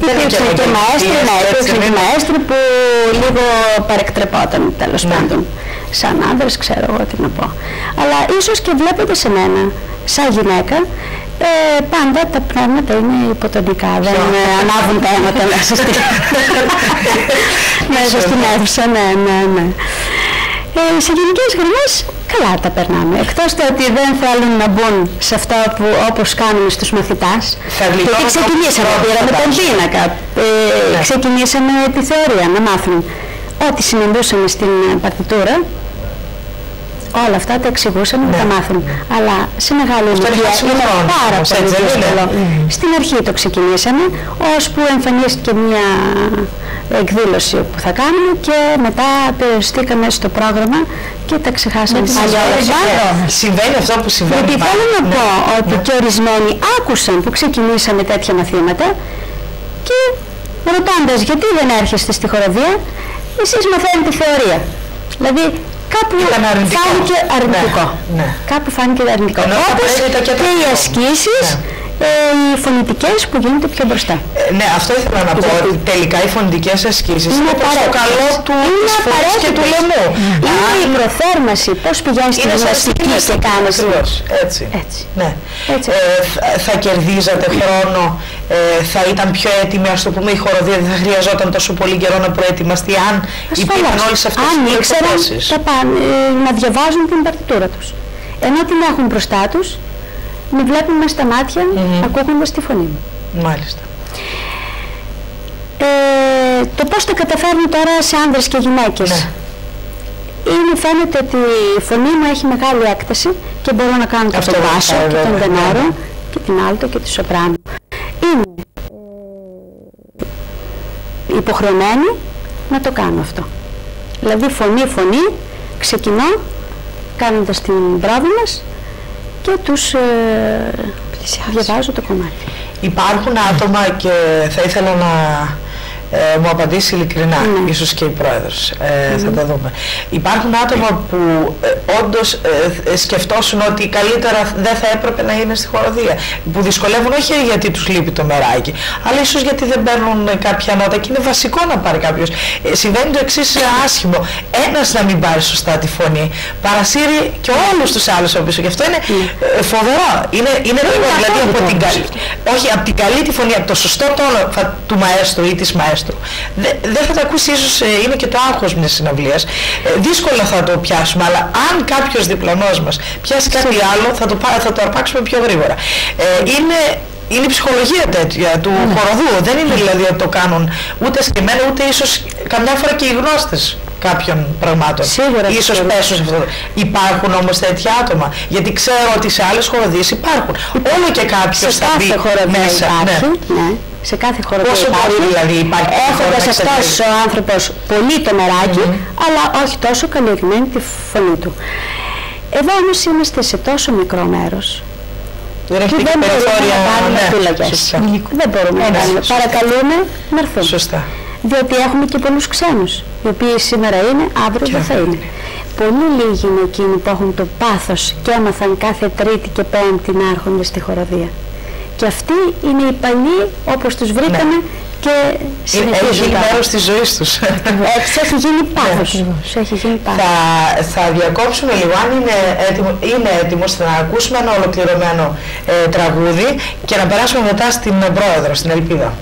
Υπήρξαν και μαέστροι, ναι, υπήρξαν και μαέστροι που λίγο παρεκτρεπόταν τέλος ναι. πάντων. Σαν άντρες ξέρω εγώ τι να πω. Αλλά ίσως και βλέπετε σε μένα, σαν γυναίκα, ε, πάντα τα πράγματα είναι υποτονικά, δεν ανάβουν τα αίματα μέσα στην, [LAUGHS] μέσα στην αίθουσα, ναι, ναι, ναι. Ε, σε γενικές γραμμές καλά τα περνάμε. Εκτός το ότι δεν θέλουν να μπουν σε αυτό που όπως κάνουμε στους μαθητάς. Γιατί ξεκινήσαμε, πήραμε τον πίνακα, ε, ναι. ξεκινήσαμε τη θεωρία να μάθουν ό,τι συναντούσαμε στην παρτιτούρα όλα αυτά τα εξηγούσαμε ναι. τα μάθουν. Αλλά σε μεγάλη ηλικία είναι πάρα πολύ δύσκολο. Στην αρχή το ξεκινήσαμε, ώσπου εμφανίστηκε μια εκδήλωση που θα κάνουμε και μετά περιοριστήκαμε στο πρόγραμμα και τα ξεχάσαμε πάλι όλα αυτά. Συμβαίνει αυτό που συμβαίνει. Γιατί πάλι. θέλω να Ναι. πω ότι Ναι. και ορισμένοι άκουσαν που ξεκινήσαμε τέτοια μαθήματα και ρωτώντας γιατί δεν έρχεστε στη χοροδία, εσείς μαθαίνετε θεωρία. Δηλαδή κάπου Ήταν αρνητικό. φάνηκε αρνητικό. Ναι, ναι. Κάπου φάνηκε αρνητικό. Ενώ θα Όπως πρέπει τα και και, τα οι δύο. ασκήσεις, Ναι. ε, οι φωνητικές που γίνονται πιο μπροστά. Ε, ναι, αυτό ήθελα να πω Γιατί; ότι τελικά οι φωνητικές ασκήσεις Είναι είναι προς το απαραίτητες. καλό του Είναι της φωνής και του απαραίτητες. λαιμού. Είναι Αν- η προθέρμανση, πώς πηγαίνεις στη Είναι σαν γυμναστική και γυμναστική, κάνεις. ακριβώς, έτσι. Έτσι. Ναι. Έτσι. Ε, θα, θα κερδίζατε χρόνο, ε, θα ήταν πιο έτοιμη, ας το πούμε, η χοροδία, δεν θα χρειαζόταν τόσο πολύ καιρό να προετοιμαστεί αν υπήρχαν όλες αυτές Αν οι ήξεραν προϋποθέσεις. τα πάνε, ε, να διαβάζουν την παρτιτούρα τους. Ενώ την έχουν μπροστά τους, με βλέπουν μέσα στα μάτια, ακούγοντας τη φωνή μου. Μάλιστα. Ε, το πώς τα καταφέρνουν τώρα σε άνδρες και γυναίκες. Ναι. Είναι φαίνεται ότι η φωνή μου έχει μεγάλη έκταση και μπορώ να κάνω και Αυτό τον βοηθάει, μπάσο και τον βέβαια, τενόρο ναι. και την άλτο και τη σοπράνο. Είναι ε, υποχρεωμένη να το κάνω αυτό. Δηλαδή φωνή-φωνή ξεκινώ κάνοντας την πρόβη μας και τους ε, διαβάζω το κομμάτι. Υπάρχουν άτομα και θα ήθελα να ε, μου απαντήσει ειλικρινά, Ναι. ίσως και η πρόεδρος, ε, θα το δούμε. Υπάρχουν άτομα που ε, όντως ε, ε, σκεφτόσουν ότι καλύτερα δεν θα έπρεπε να είναι στη χοροδία, που δυσκολεύουν όχι γιατί τους λείπει το μεράκι, αλλά ίσως γιατί δεν παίρνουν ε, κάποια νότα και είναι βασικό να πάρει κάποιος. Ε, συμβαίνει το εξής ε, άσχημο, ένας να μην πάρει σωστά τη φωνή, παρασύρει και όλους τους άλλους από πίσω και αυτό είναι ε, φοβερό. Είναι, είναι λίγο δηλαδή από την, καλή, όχι, από την καλή τη φωνή, από το σωστό τόνο θα- του μαέστρου ή της μαέστρου. Δε- Δεν θα τα ακούσει ίσως, ε, είναι και το άγχος μιας συναυλίας. Ε, δύσκολα θα το πιάσουμε, αλλά αν κάποιος διπλανός μας πιάσει κάτι άλλο θα το, πά- θα το αρπάξουμε πιο γρήγορα. Ε, είναι, είναι η ψυχολογία τέτοια του χοροδού. Δεν είναι δηλαδή ότι το κάνουν ούτε συγκεκριμένα, ούτε ίσως καμιά φορά και οι γνώστες κάποιων πραγμάτων. Σίγουρα, Ίσως σίγουρα. πέσουν σε αυτό. Υπάρχουν όμως τέτοια άτομα. Γιατί ξέρω ότι σε άλλες χοροδίες υπάρχουν. Όλο και κάποιος σε θα μπει κάθε χοροδία μέσα. υπάρχει. Ναι. Ναι. Σε κάθε χοροδία Πόσο υπάρχει. πολύ δηλαδή υπάρχει η χώρα Έχοντας να αυτός ξεφύγει. ο άνθρωπος πολύ το μεράκι, αλλά όχι τόσο καλλιεργημένη τη φωνή του. Εδώ όμως είμαστε σε τόσο μικρό μέρος Δεν που έχετε και δεν μπορούμε περιθώρια. να κάνουμε ναι, επιλογές. σωστά. Δεν μπορούμε να Ναι, κάνουμε. σωστά. Παρακαλούμε να έρθουν. Σωστά. Διότι έχουμε και πολλούς ξένους, οι οποίοι σήμερα είναι, αύριο δεν θα είναι. Πολύ λίγοι είναι εκείνοι που έχουν το πάθος και έμαθαν κάθε Τρίτη και Πέμπτη να έρχονται στη χοροδία. Και αυτοί είναι οι παλιοί όπως τους βρήκαμε και Ναι. Είναι- Έχει συνεχίζουν γίνει τώρα. μέρος της ζωής τους. Έτσι έχει γίνει πάθος. Σου έχει γίνει πάθος. θα, θα διακόψουμε λίγο αν είναι έτοιμο, είναι έτοιμος να ακούσουμε ένα ολοκληρωμένο ε, τραγούδι και να περάσουμε μετά στην ε, πρόεδρο, στην Ελπίδα.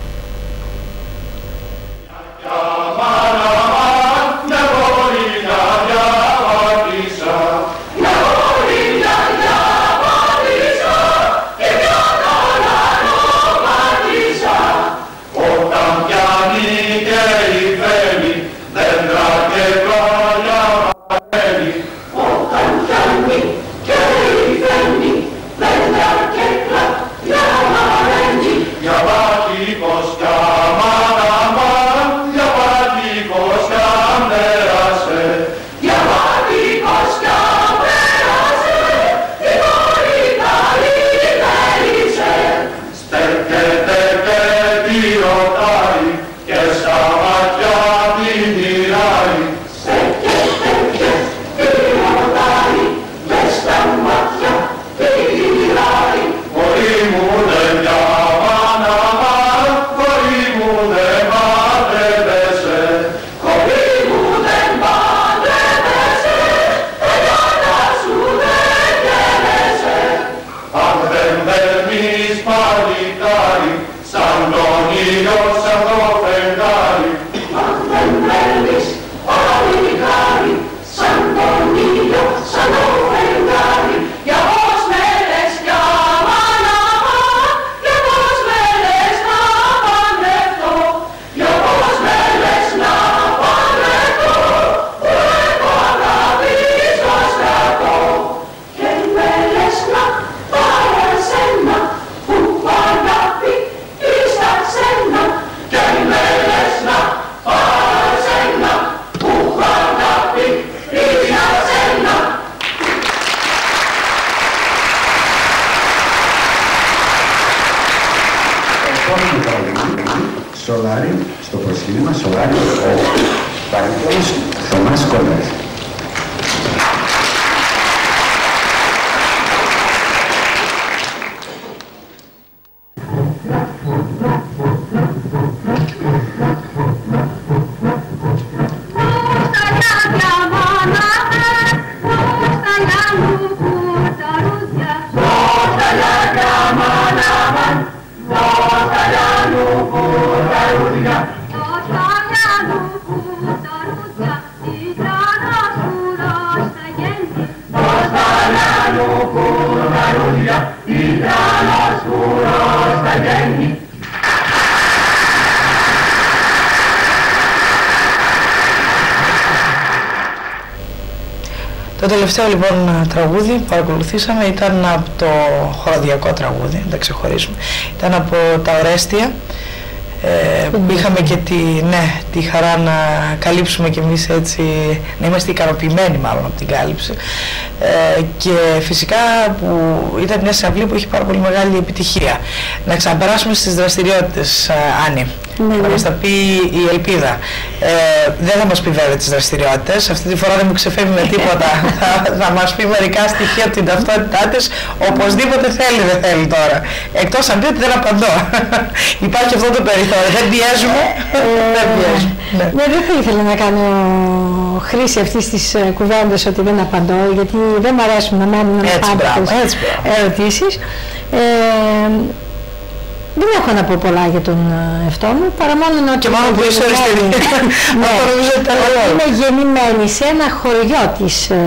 Λοιπόν τραγούδι που παρακολουθήσαμε ήταν από το χοροδιακό τραγούδι, δεν τα ξεχωρίσουμε. Ήταν από τα Ορέστια. Ε, είχαμε και τη, ναι, τη χαρά να καλύψουμε κι εμείς έτσι, να είμαστε ικανοποιημένοι μάλλον από την κάλυψη. Ε, και φυσικά που ήταν μια συναυλή που είχε πάρα πολύ μεγάλη επιτυχία. Να ξαναπεράσουμε στις δραστηριότητες, ε, Άννη. Ναι, Θα ναι. μας τα πει η Ελπίδα. Ε, δεν θα μας πει βέβαια τις δραστηριότητες. Αυτή τη φορά δεν μου ξεφεύγει με τίποτα. [LAUGHS] θα, θα μας πει μερικά στοιχεία από την ταυτότητά της. Οπωσδήποτε θέλει, δεν θέλει τώρα. Εκτός αν πει ότι δεν απαντώ. [LAUGHS] Υπάρχει αυτό το περιθώριο. Δεν πιέζουμε. [LAUGHS] δεν πιέζουμε. Ναι. Ναι, δεν θα ήθελα να κάνω χρήση αυτής της κουβέντας ότι δεν απαντώ, γιατί δεν μου αρέσουν να μένουν Έτσι, μπράβο, αναπάντητες έτσι, μπράβο. ερωτήσεις. Ε, δεν έχω να πω πολλά για τον ε, εαυτό μου, παρά μόνο ότι Και μόνο που είσαι αριστερή. [LAUGHS] ναι, [LAUGHS] Αυτό νομίζω ότι ήταν ωραίο. είμαι γεννημένη σε ένα χωριό της ε,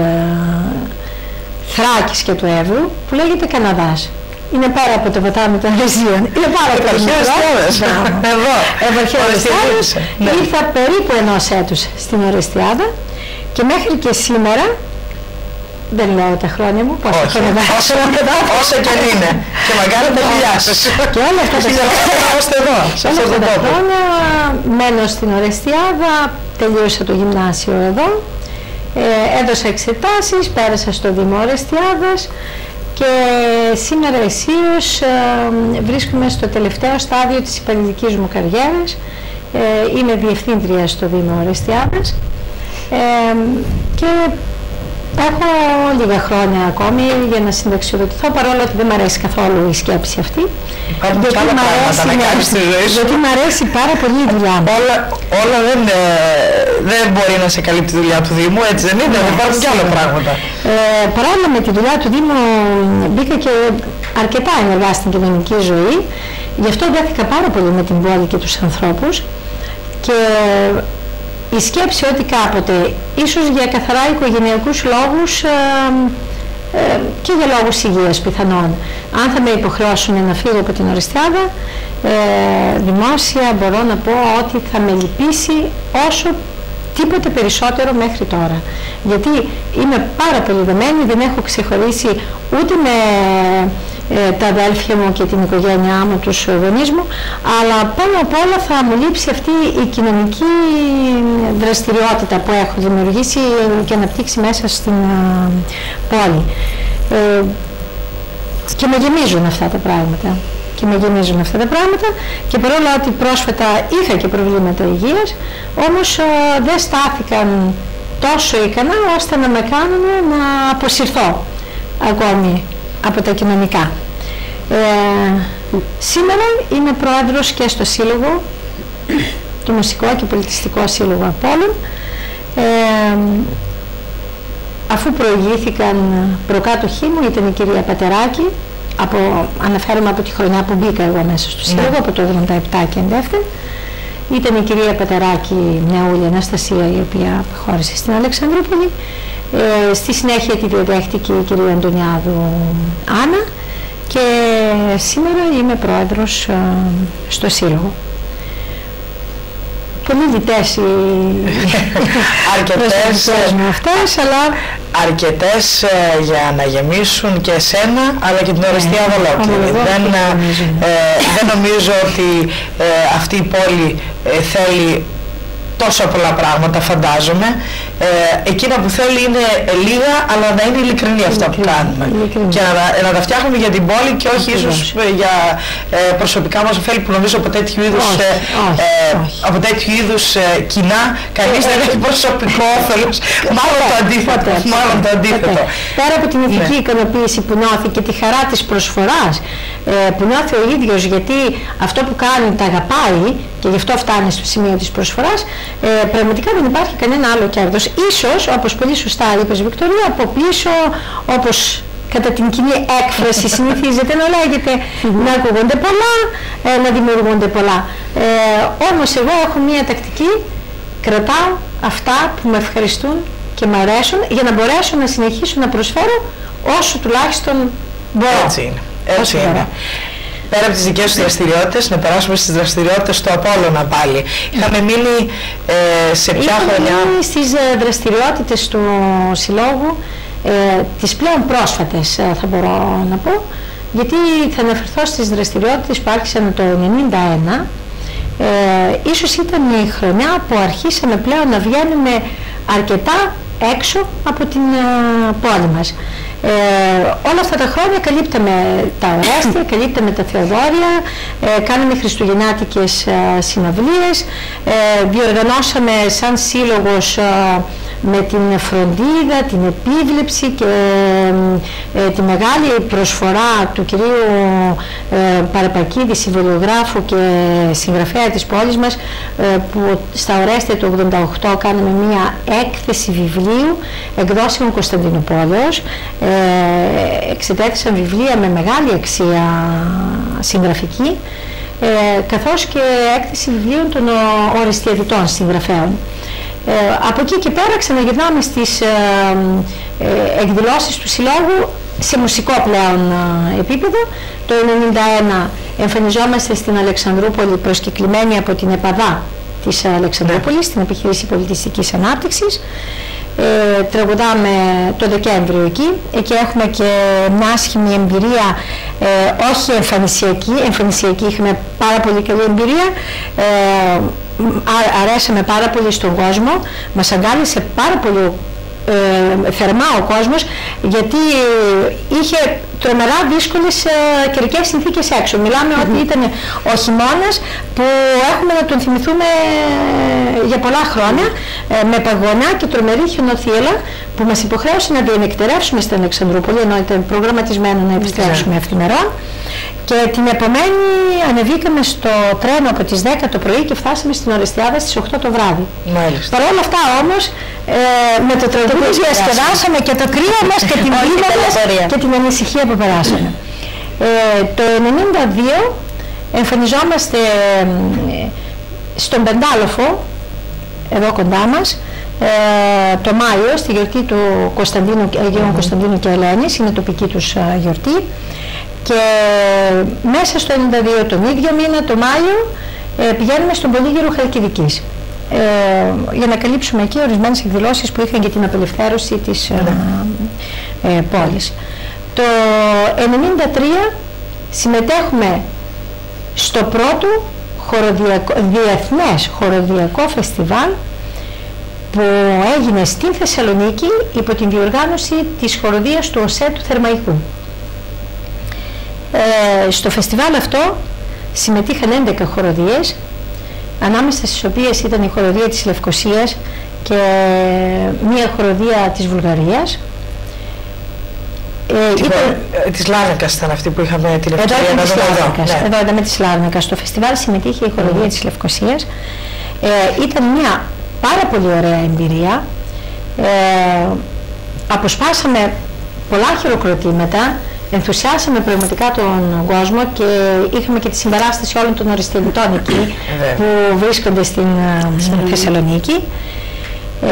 Θράκης και του Εύρου που λέγεται Καναδάς. Είναι πέρα από το ποτάμι των Ρεζίων. Είναι πάρα πολύ Επαρχία μικρό. Ορεστιάδας. Μπράβο. [LAUGHS] Εδώ. Επαρχία Ορεστιάδας. Ορεστιάδας. Ναι. Ήρθα περίπου ενός έτους στην Ορεστιάδα και μέχρι και σήμερα δεν λέω τα χρόνια μου, πόσα Όχι, χρόνια όσο, θα όσο και αν είναι. Και μακάρι τα φιλιά σας. Και όλα αυτά τα Για να [LAUGHS] είμαστε εδώ, σε Όλα αυτόν αυτά τον τα τόπο. χρόνια μένω στην Ορεστιάδα, τελείωσα το γυμνάσιο εδώ, ε, έδωσα εξετάσεις, πέρασα στο Δήμο Ορεστιάδας και σήμερα αισίως ε, βρίσκομαι στο τελευταίο στάδιο της υπαλληλικής μου καριέρας. Ε, είμαι διευθύντρια στο Δήμο Ορεστιάδας ε, και Έχω λίγα χρόνια ακόμη για να συνταξιοδοτηθώ παρόλο ότι δεν μου αρέσει καθόλου η σκέψη αυτή. Υπάρχουν και άλλα μ' πράγματα να ναι, κάνεις στη ζωή σου. Γιατί μου αρέσει πάρα πολύ η δουλειά μου. Όλα, όλα δεν, ε, δεν μπορεί να σε καλύπτει η δουλειά του Δήμου, έτσι δεν είναι, Ναι, υπάρχουν και άλλα σίγουρα. πράγματα. Ε, παράλληλα με τη δουλειά του Δήμου μπήκα και αρκετά ενεργά στην κοινωνική ζωή. Γι' αυτό δέθηκα πάρα πολύ με την πόλη και τους ανθρώπους. Και η σκέψη ότι κάποτε, ίσως για καθαρά οικογενειακούς λόγους ε, ε, και για λόγους υγείας πιθανόν, αν θα με υποχρεώσουν να φύγω από την Οριστιάδα, ε, δημόσια μπορώ να πω ότι θα με λυπήσει όσο τίποτε περισσότερο μέχρι τώρα. Γιατί είμαι πάρα πολύ δεμένη, δεν έχω ξεχωρίσει ούτε με ε, τα αδέλφια μου και την οικογένειά μου, τους γονείς μου, αλλά πάνω απ' όλα θα μου λείψει αυτή η κοινωνική δραστηριότητα που έχω δημιουργήσει και αναπτύξει μέσα στην α, πόλη. Ε, και με γεμίζουν αυτά τα πράγματα. Και με γεμίζουν αυτά τα πράγματα και παρόλο ότι πρόσφατα είχα και προβλήματα υγείας, όμως α, δεν στάθηκαν τόσο ικανά ώστε να με κάνουν να αποσυρθώ ακόμη από τα κοινωνικά. Ε, σήμερα είμαι πρόεδρος και στο Σύλλογο, το Μουσικό και Πολιτιστικό Σύλλογο Απόλλων. Ε, αφού προηγήθηκαν προκάτοχοί μου ήταν η κυρία Πατεράκη, από, αναφέρομαι από τη χρονιά που μπήκα εγώ μέσα στο Σύλλογο, από το 1977 και εντεύθεν. Ήταν η κυρία Πατεράκη, μια ούλη Αναστασία, η οποία χώρισε στην Αλεξανδρούπολη. Ε, στη συνέχεια τη διαδέχτηκε η κυρία Αντωνιάδου Άννα και σήμερα είμαι πρόεδρος ε, στο Σύλλογο. Πολύ λιτές οι [LAUGHS] Αρκετές, προσωπικές μου αυτές, αλλά αρκετές ε, για να γεμίσουν και εσένα αλλά και την οριστία Ναι, ολόκληρη. εγώ Δεν, αυτό ε, νομίζω. ε, δεν νομίζω ότι ε, αυτή η πόλη ε, θέλει τόσα πολλά πράγματα φαντάζομαι ε, εκείνα που θέλει είναι λίγα, αλλά να είναι ειλικρινή αυτά που κάνουμε. ειλικρινή. Και να, να τα φτιάχνουμε για την πόλη και όχι Ακριβώς. ίσως ε, για ε, προσωπικά μας ωφέλη που νομίζω από τέτοιου είδους, Όχι, ε, όχι, ε, όχι. από τέτοιου είδους ε, κοινά κανείς δεν έχει προσωπικό όφελος. Μάλλον το αντίθετο. Ποτέ, Μάλλον το ποτέ. αντίθετο. Πέρα από την ηθική Ναι. ικανοποίηση που νιώθει και τη χαρά της προσφοράς ε, που νιώθει ο ίδιος γιατί αυτό που κάνει τα αγαπάει και γι' αυτό φτάνει στο σημείο της προσφοράς ε, πραγματικά δεν υπάρχει κανένα άλλο κέρδος. Ίσως, όπως πολύ σωστά είπες Βικτωρία, από πίσω όπως κατά την κοινή έκφραση συνηθίζεται να λέγεται να ακούγονται πολλά, ε, να δημιουργούνται πολλά. Ε, όμως εγώ έχω μία τακτική, κρατάω αυτά που με ευχαριστούν και μου αρέσουν για να μπορέσω να συνεχίσω να προσφέρω όσο τουλάχιστον μπορώ. Έτσι είναι. Έτσι Όσο είναι. Μπορώ. Πέρα από τις δικές σου δραστηριότητες, να περάσουμε στις δραστηριότητες του Απόλλωνα πάλι. Είχαμε μείνει ε, σε ποια Είχαμε χρονιά... μείνει στις ε, δραστηριότητες του Συλλόγου, ε, τις πλέον πρόσφατες ε, θα μπορώ να πω, γιατί θα αναφερθώ στις δραστηριότητες που άρχισαν το 1991. Ε, ίσως ήταν η χρονιά που αρχίσαμε πλέον να βγαίνουμε αρκετά έξω από την ε, πόλη μας. Ε, όλα αυτά τα χρόνια καλύπταμε τα Ορέστια, καλύπταμε τα Θεοδόρια, ε, κάναμε χριστουγεννάτικες ε, συναυλίες, ε, διοργανώσαμε σαν σύλλογος ε, με την φροντίδα, την επίβλεψη και ε, τη μεγάλη προσφορά του κυρίου ε, Παραπακίδη, συμβολιογράφου και συγγραφέα της πόλης μας, ε, που στα Ορέστια του 88 κάναμε μία έκθεση βιβλίου εκδόσεων Κωνσταντινούπολεως. Ε, εξετέθησαν βιβλία με μεγάλη αξία συγγραφική, ε, καθώς και έκθεση βιβλίων των ο- οριστιαδητών συγγραφέων. Ε, από εκεί και πέρα ξαναγυρνάμε στις ε, ε, εκδηλώσεις του Συλλόγου σε μουσικό πλέον ε, επίπεδο. Το 1991 εμφανιζόμαστε στην Αλεξανδρούπολη προσκεκλημένοι από την ΕΠΑΔΑ της Αλεξανδρούπολης, την Επιχείρηση Πολιτιστικής Ανάπτυξης. Ε, τραγουδάμε το Δεκέμβριο εκεί. Εκεί έχουμε και μια άσχημη εμπειρία, ε, όχι εμφανισιακή, εμφανισιακή είχαμε πάρα πολύ καλή εμπειρία. Ε, α- αρέσαμε πάρα πολύ στον κόσμο, μας αγκάλισε πάρα πολύ ε, θερμά ο κόσμος γιατί είχε τρομερά δύσκολες ε, καιρικές συνθήκες έξω. Μιλάμε ότι ήταν ο χειμώνας που έχουμε να τον θυμηθούμε ε, για πολλά χρόνια ε, με παγωνιά και τρομερή χιονοθύελα που μας υποχρέωσε να διενεκτερεύσουμε στην Αλεξανδρούπολη ενώ ήταν προγραμματισμένο να επιστρέψουμε ευθυμερών και την επομένη ανεβήκαμε στο τρένο από τις 10 το πρωί και φτάσαμε στην Ορεστιάδα στις 8 το βράδυ. Μάλιστα. Παρ' όλα αυτά όμως ε, με το τραγούδι διασκεδάσαμε και το κρύο μας και την [LAUGHS] πείνα μας και την ανησυχία που περάσαμε. Ε, το 92 εμφανιζόμαστε ε, στον Πεντάλοφο, εδώ κοντά μας, ε, το Μάιο, στη γιορτή του Κωνσταντίνου, Αγίων Κωνσταντίνου και Ελένης, είναι τοπική τους ε, γιορτή. Και μέσα στο 92 τον ίδιο μήνα, το Μάιο, ε, πηγαίνουμε στον Πολύγυρο Χαλκιδικής. Ε, για να καλύψουμε εκεί ορισμένες εκδηλώσεις που είχαν και την απελευθέρωση της ε, ε, πόλης. Το 1993 συμμετέχουμε στο πρώτο χοροδιακό, διεθνές χοροδιακό φεστιβάλ που έγινε στην Θεσσαλονίκη υπό την διοργάνωση της χοροδίας του ΟΣΕ του Θερμαϊκού. Ε, στο φεστιβάλ αυτό συμμετείχαν 11 χοροδίες ανάμεσα στις οποίες ήταν η χοροδία της Λευκοσίας και μία χοροδία της Βουλγαρίας. Ε, Της ήταν- χο- ε, Της Λάρνακας ήταν αυτή που είχαμε την εδώ ευκαιρία ήταν να της δούμε εδώ. Λάρνακας. Ναι. Εδώ ήταν με της Λάρνακας. Στο φεστιβάλ συμμετείχε η χοροδία της Λευκοσίας. Ε, ήταν μια πάρα πολύ ωραία εμπειρία. Ε, αποσπάσαμε πολλά χειροκροτήματα, ενθουσιάσαμε πραγματικά τον κόσμο και είχαμε και τη συμπαράσταση όλων των αριστεχνητών εκεί Βέβαια. που βρίσκονται στην ε, Θεσσαλονίκη. Ε,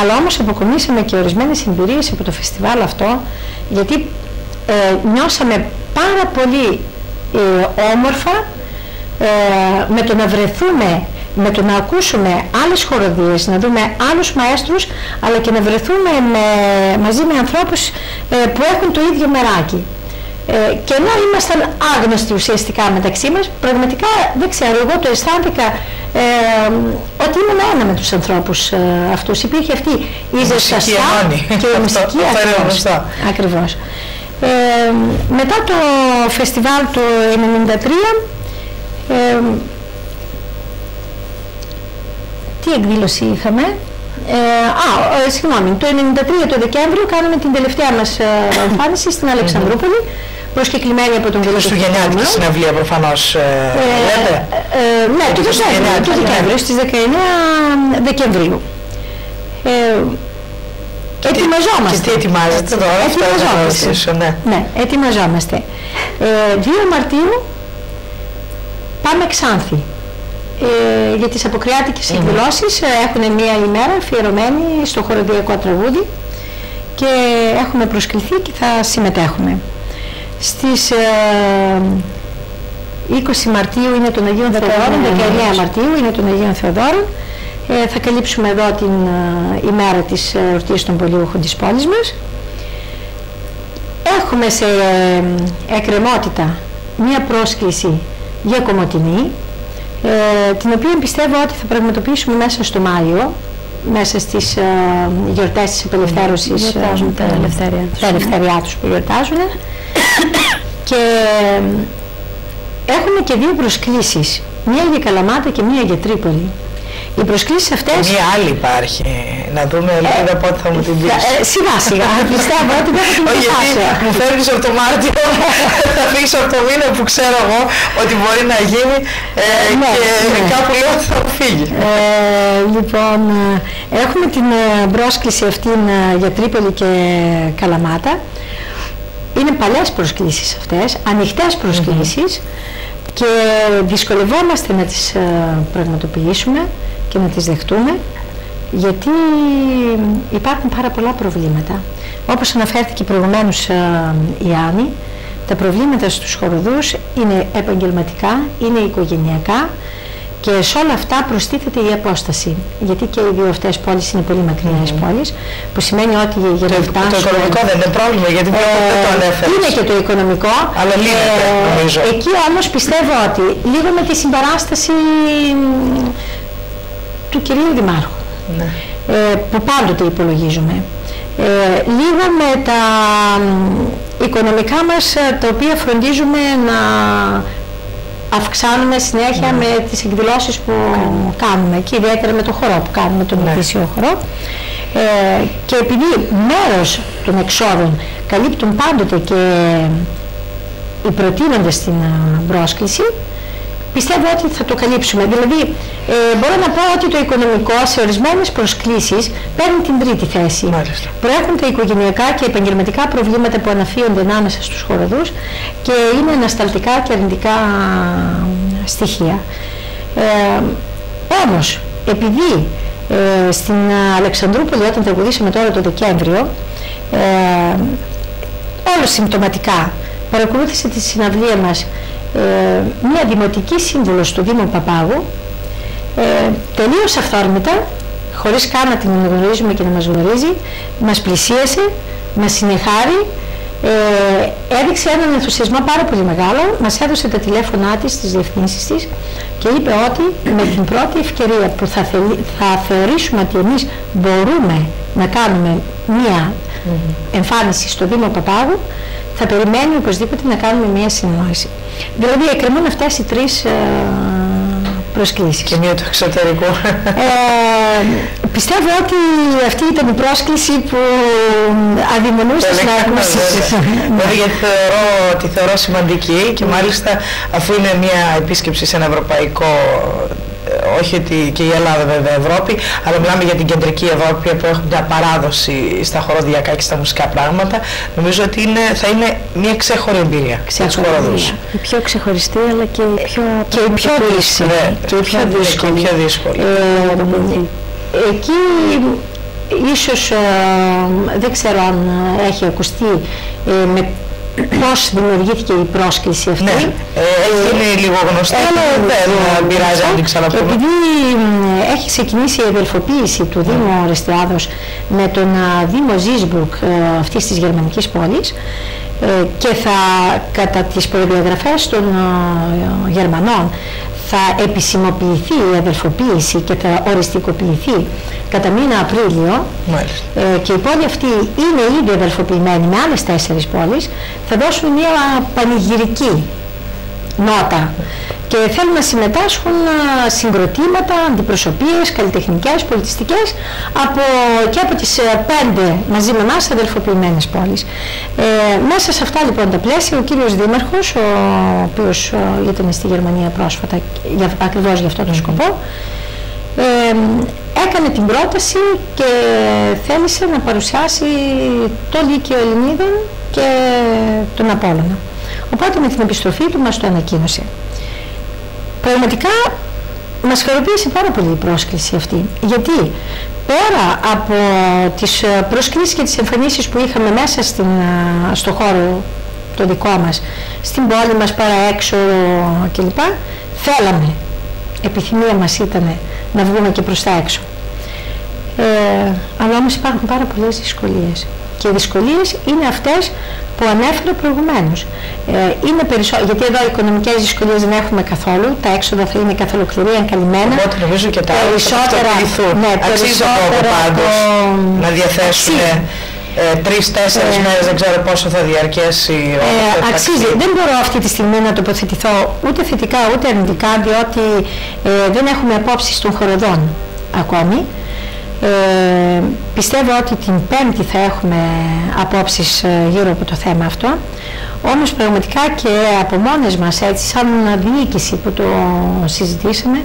αλλά όμως αποκομίσαμε και ορισμένες εμπειρίες από το φεστιβάλ αυτό γιατί ε, νιώσαμε πάρα πολύ ε, όμορφα ε, με το να βρεθούμε, με το να ακούσουμε άλλες χοροδίες, να δούμε άλλους μαέστρους αλλά και να βρεθούμε με, μαζί με ανθρώπους ε, που έχουν το ίδιο μεράκι. Ε, και ενώ ήμασταν άγνωστοι ουσιαστικά μεταξύ μας, πραγματικά δεν ξέρω, εγώ το αισθάνθηκα ε, ότι ήμουν ένα με τους ανθρώπους ε, αυτούς. Υπήρχε αυτή η ζεστασιά και η μουσική ακριβώς. ακριβώς. Ε, μετά το φεστιβάλ του 1993 ε, τι εκδήλωση είχαμε; Ε, α, ε, συγγνώμη, το 1993 το Δεκέμβριο κάναμε την τελευταία μας ε, εμφάνιση στην Αλεξανδρούπολη προσκεκλημένη από τον Βελό Χριστουγεννιάτικη συναυλία προφανώς ε, λέτε; Ε, ναι, το Δεκέμβριο, στις 19 Δεκεμβρίου. Ε, ετοιμαζόμαστε. Και τι ετοιμάζετε τώρα, ετοιμαζόμαστε. ναι. ναι, ετοιμαζόμαστε. Ε, 2 Μαρτίου πάμε Ξάνθη. Ε, για τις αποκριάτικες mm-hmm. εκδηλώσεις ε, έχουν μία ημέρα αφιερωμένη στο χοροδιακό τραγούδι και έχουμε προσκληθεί και θα συμμετέχουμε. Στις ε, 20 Μαρτίου είναι τον Αγίων Θεοδόρων, 19 Μαρτίου είναι τον Αγίων Θεοδόρων. Ε, θα καλύψουμε εδώ την ε, ημέρα της εορτής των πολιούχων της πόλης μας. Έχουμε σε ε, εκκρεμότητα μία πρόσκληση για Κομωτινή, ε, την οποία πιστεύω ότι θα πραγματοποιήσουμε μέσα στο Μάιο, μέσα στις ε, γιορτές της απελευθέρωσης. Γιορτάζουν τα ελευθερία τους. Τα ελευθεριά τους που γιορτάζουν. και έχουμε και δύο προσκλήσεις, μία για Καλαμάτα και μία για Τρίπολη. Οι προσκλήσεις αυτές... Μία άλλη υπάρχει. Να δούμε λίγο ε, πότε θα μου την πεις. Ε, σιγά σιγά. [LAUGHS] Πιστεύω ότι δεν θα την Όχι, μου φέρνεις από το Μάρτιο, [LAUGHS] θα φύγεις από το μήνα που ξέρω εγώ ότι μπορεί να γίνει ε, ναι, και ναι. κάπου λέω ότι θα φύγει. Ε, λοιπόν, έχουμε την πρόσκληση αυτή για Τρίπολη και Καλαμάτα. Είναι παλιές προσκλήσεις αυτές, ανοιχτές προσκλήσεις mm-hmm. και δυσκολευόμαστε να τις πραγματοποιήσουμε και να τις δεχτούμε γιατί υπάρχουν πάρα πολλά προβλήματα. Όπως αναφέρθηκε προηγουμένως η Άννη, τα προβλήματα στους χοροδούς είναι επαγγελματικά, είναι οικογενειακά και σε όλα αυτά προστίθεται η απόσταση. Γιατί και οι δύο αυτές πόλεις είναι πολύ μακρινές mm. πόλεις, που σημαίνει ότι για να φτάσουμε... Το οικονομικό δεν είναι πρόβλημα, γιατί ε, δεν το ανέφερες. Είναι και το οικονομικό. Αλλά λύνεται, ε, νομίζω. Εκεί όμως πιστεύω ότι λίγο με τη συμπαράσταση του κυρίου Δημάρχου, ναι. ε, που πάντοτε υπολογίζουμε. Ε, λίγο με τα οικονομικά μας, ε, τα οποία φροντίζουμε να αυξάνουμε συνέχεια ναι. με τις εκδηλώσεις που κάνουμε και ιδιαίτερα με το χορό που κάνουμε, τον ναι. χορό. Ε, και επειδή μέρος των εξόδων καλύπτουν πάντοτε και οι προτείνοντες στην πρόσκληση, πιστεύω ότι θα το καλύψουμε. Δηλαδή, ε, μπορώ να πω ότι το οικονομικό σε ορισμένες προσκλήσεις παίρνει την τρίτη θέση. Μάλιστα. Προέχουν τα οικογενειακά και επαγγελματικά προβλήματα που αναφύονται ανάμεσα στους χοροδούς και είναι ανασταλτικά και αρνητικά στοιχεία. Ε, Όμως, επειδή ε, στην Αλεξανδρούπολη όταν τραγουδήσαμε τώρα το Δεκέμβριο, ε, όλο συμπτωματικά παρακολούθησε τη συναυλία μας ε, μια δημοτική σύμβουλος του Δήμου Παπάγου ε, τελείως αυθόρμητα, χωρίς καν να την γνωρίζουμε και να μας γνωρίζει, μας πλησίασε, μας συνεχάρει, ε, έδειξε έναν ενθουσιασμό πάρα πολύ μεγάλο, μας έδωσε τα τηλέφωνά της, τις διευθύνσεις της και είπε ότι με την πρώτη ευκαιρία που θα, θα θεωρήσουμε ότι εμείς μπορούμε να κάνουμε μία εμφάνιση στο Δήμο Παπάγου, θα περιμένει οπωσδήποτε να κάνουμε μία συνεννόηση. Δηλαδή εκκρεμούν αυτές οι τρεις ε, προσκλήσεις. Και μία του εξωτερικού. Ε, πιστεύω ότι αυτή ήταν η πρόσκληση που αδειμονούσε να ακούσεις. Δηλαδή γιατί θεωρώ, τη θεωρώ σημαντική και μάλιστα αφού είναι μια επίσκεψη σε ένα ευρωπαϊκό όχι ότι και η Ελλάδα βέβαια Ευρώπη, αλλά μιλάμε για την κεντρική Ευρώπη που έχουν μια παράδοση στα χοροδιακά και στα μουσικά πράγματα. Νομίζω ότι είναι, θα είναι μια ξέχωρη εμπειρία ξέχωρη εμπειρία. Η πιο ξεχωριστή αλλά και η πιο, και η πιο δύσκολη. Και η πιο δύσκολη. Και πιο δύσκολη. Ε, εκεί ίσως ε, δεν ξέρω αν έχει ακουστεί ε, με πώς δημιουργήθηκε η πρόσκληση αυτή. Ναι, ε, είναι λίγο γνωστή, δεν πειράζει αν την ξαναπούμε. Επειδή έχει ξεκινήσει η αδελφοποίηση του Δήμου Ρεστιάδος με τον Δήμο Ζίσμπουργκ αυτής της γερμανικής πόλης, ε, και θα κατά τις προδιαγραφές των ε, Γερμανών θα επισημοποιηθεί η αδελφοποίηση και θα οριστικοποιηθεί κατά μήνα Απρίλιο. Ε, και η πόλη αυτή είναι ήδη αδελφοποιημένη με άλλες τέσσερις πόλεις. Θα δώσουν μια πανηγυρική νότα και θέλουν να συμμετάσχουν συγκροτήματα, αντιπροσωπείες, καλλιτεχνικές, πολιτιστικές από, και από τις ε, πέντε μαζί με εμάς αδελφοποιημένες πόλεις. Ε, μέσα σε αυτά λοιπόν τα πλαίσια ο κύριος Δήμαρχος, ο οποίος ήταν στη Γερμανία πρόσφατα για, ακριβώς για αυτό τον σκοπό, ε, έκανε την πρόταση και θέλησε να παρουσιάσει το Λύκειο Ελληνίδων και τον Απόλλωνα. Οπότε με την επιστροφή του μας το ανακοίνωσε. Πραγματικά μας χαροποίησε πάρα πολύ η πρόσκληση αυτή. Γιατί πέρα από τις ε, προσκλήσεις και τις εμφανίσεις που είχαμε μέσα στην, ε, στο χώρο το δικό μας, στην πόλη μας, παρά έξω κλπ. Θέλαμε, επιθυμία μας ήταν να βγούμε και προς τα έξω. Ε, αλλά όμως υπάρχουν πάρα πολλές δυσκολίες. Και οι δυσκολίες είναι αυτές που ανέφερα προηγουμένως. Ε, είναι περισσότερο, γιατί εδώ οι οικονομικές δυσκολίες δεν έχουμε καθόλου, τα έξοδα θα είναι καθ' ολοκληρία καλυμμένα. Οπότε νομίζω και τα περισσότερα. Ναι, Αξίζει ακόμα πάντως να διαθέσουν. Ε, Τρει-τέσσερι ε, μέρες, δεν ξέρω πόσο θα διαρκέσει. Ε, αξίζει. Δεν μπορώ αυτή τη στιγμή να τοποθετηθώ ούτε θετικά ούτε αρνητικά, διότι ε, δεν έχουμε απόψεις των χοροδών ακόμη. Ε, πιστεύω ότι την Πέμπτη θα έχουμε απόψεις ε, γύρω από το θέμα αυτό. Όμως πραγματικά και από μόνες μας, έτσι σαν διοίκηση που το συζητήσαμε,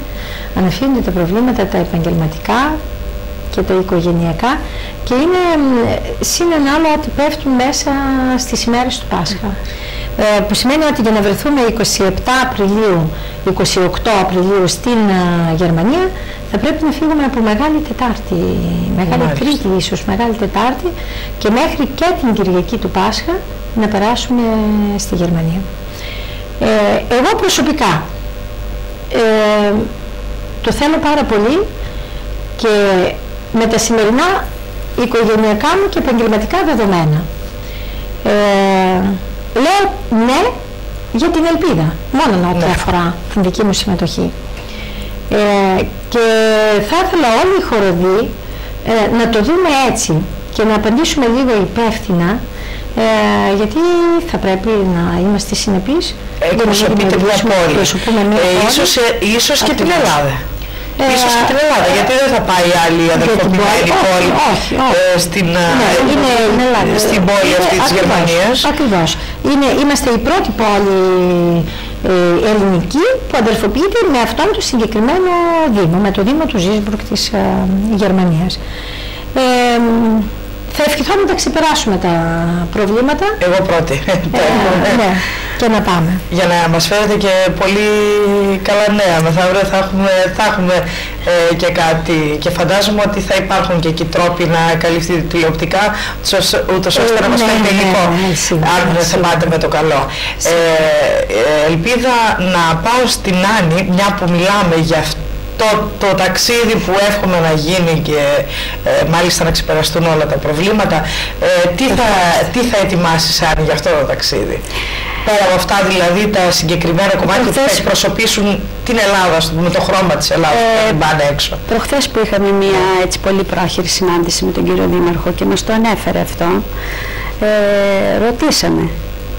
αναφύγονται τα προβλήματα τα επαγγελματικά και τα οικογενειακά και είναι συν ένα άλλο ότι πέφτουν μέσα στις ημέρες του Πάσχα. Ε, που σημαίνει ότι για να βρεθούμε 27 Απριλίου, 28 Απριλίου στην ε, Γερμανία θα πρέπει να φύγουμε από Μεγάλη Τετάρτη, Μεγάλη Μάλιστα. Τρίτη ίσως, Μεγάλη Τετάρτη και μέχρι και την Κυριακή του Πάσχα να περάσουμε στη Γερμανία. Ε, εγώ προσωπικά ε, το θέλω πάρα πολύ και με τα σημερινά οικογενειακά μου και επαγγελματικά δεδομένα. Ε, λέω ναι για την ελπίδα, μόνο ό,τι ναι. αφορά την δική μου συμμετοχή. Ε, και θα ήθελα όλοι οι χοροδοί ε, να το δούμε έτσι και να απαντήσουμε λίγο υπεύθυνα ε, γιατί θα πρέπει να είμαστε συνεπείς Εκπροσωπείτε μια πόλη. Ε, ίσως, ε, ίσως και την Ελλάδα. Ε, ίσως και την Ελλάδα, γιατί δεν θα πάει άλλη αδερφοποιημένη πόλη ε, στην, ναι, είναι, είναι στην πόλη αυτή της Γερμανίας. Ακριβώς. Είναι, είμαστε η πρώτη πόλη ε, ελληνική που αδερφοποιείται με αυτόν τον συγκεκριμένο Δήμο, με το Δήμο του Ζίσμπρουκ της ε, Γερμανίας. Ε, θα ευχηθώ να τα ξεπεράσουμε τα προβλήματα. Εγώ πρώτη. Ε, [LAUGHS] ναι, και να πάμε. Για να μας φέρετε και πολύ καλά νέα. Μεθαύριο θα έχουμε, θα έχουμε ε, και κάτι και φαντάζομαι ότι θα υπάρχουν και εκεί τρόποι να καλυφθεί τηλεοπτικά ούτως ώστε να μας ναι, φέρετε ναι, υλικό ναι, αν δεν θα πάτε με το καλό. Ε, ε, ελπίδα να πάω στην Άννη, μια που μιλάμε για αυτό το, το ταξίδι που εύχομαι να γίνει και ε, μάλιστα να ξεπεραστούν όλα τα προβλήματα, ε, τι, θα, τι θα ετοιμάσεις αν για αυτό το ταξίδι; Πέρα από αυτά δηλαδή τα συγκεκριμένα κομμάτια που θα εκπροσωπήσουν την Ελλάδα, με το χρώμα της Ελλάδας ε, που την πάνε έξω. Προχθές που είχαμε μια έτσι πολύ πρόχειρη συνάντηση με τον κύριο Δήμαρχο και μας το ανέφερε αυτό, ε, ρωτήσαμε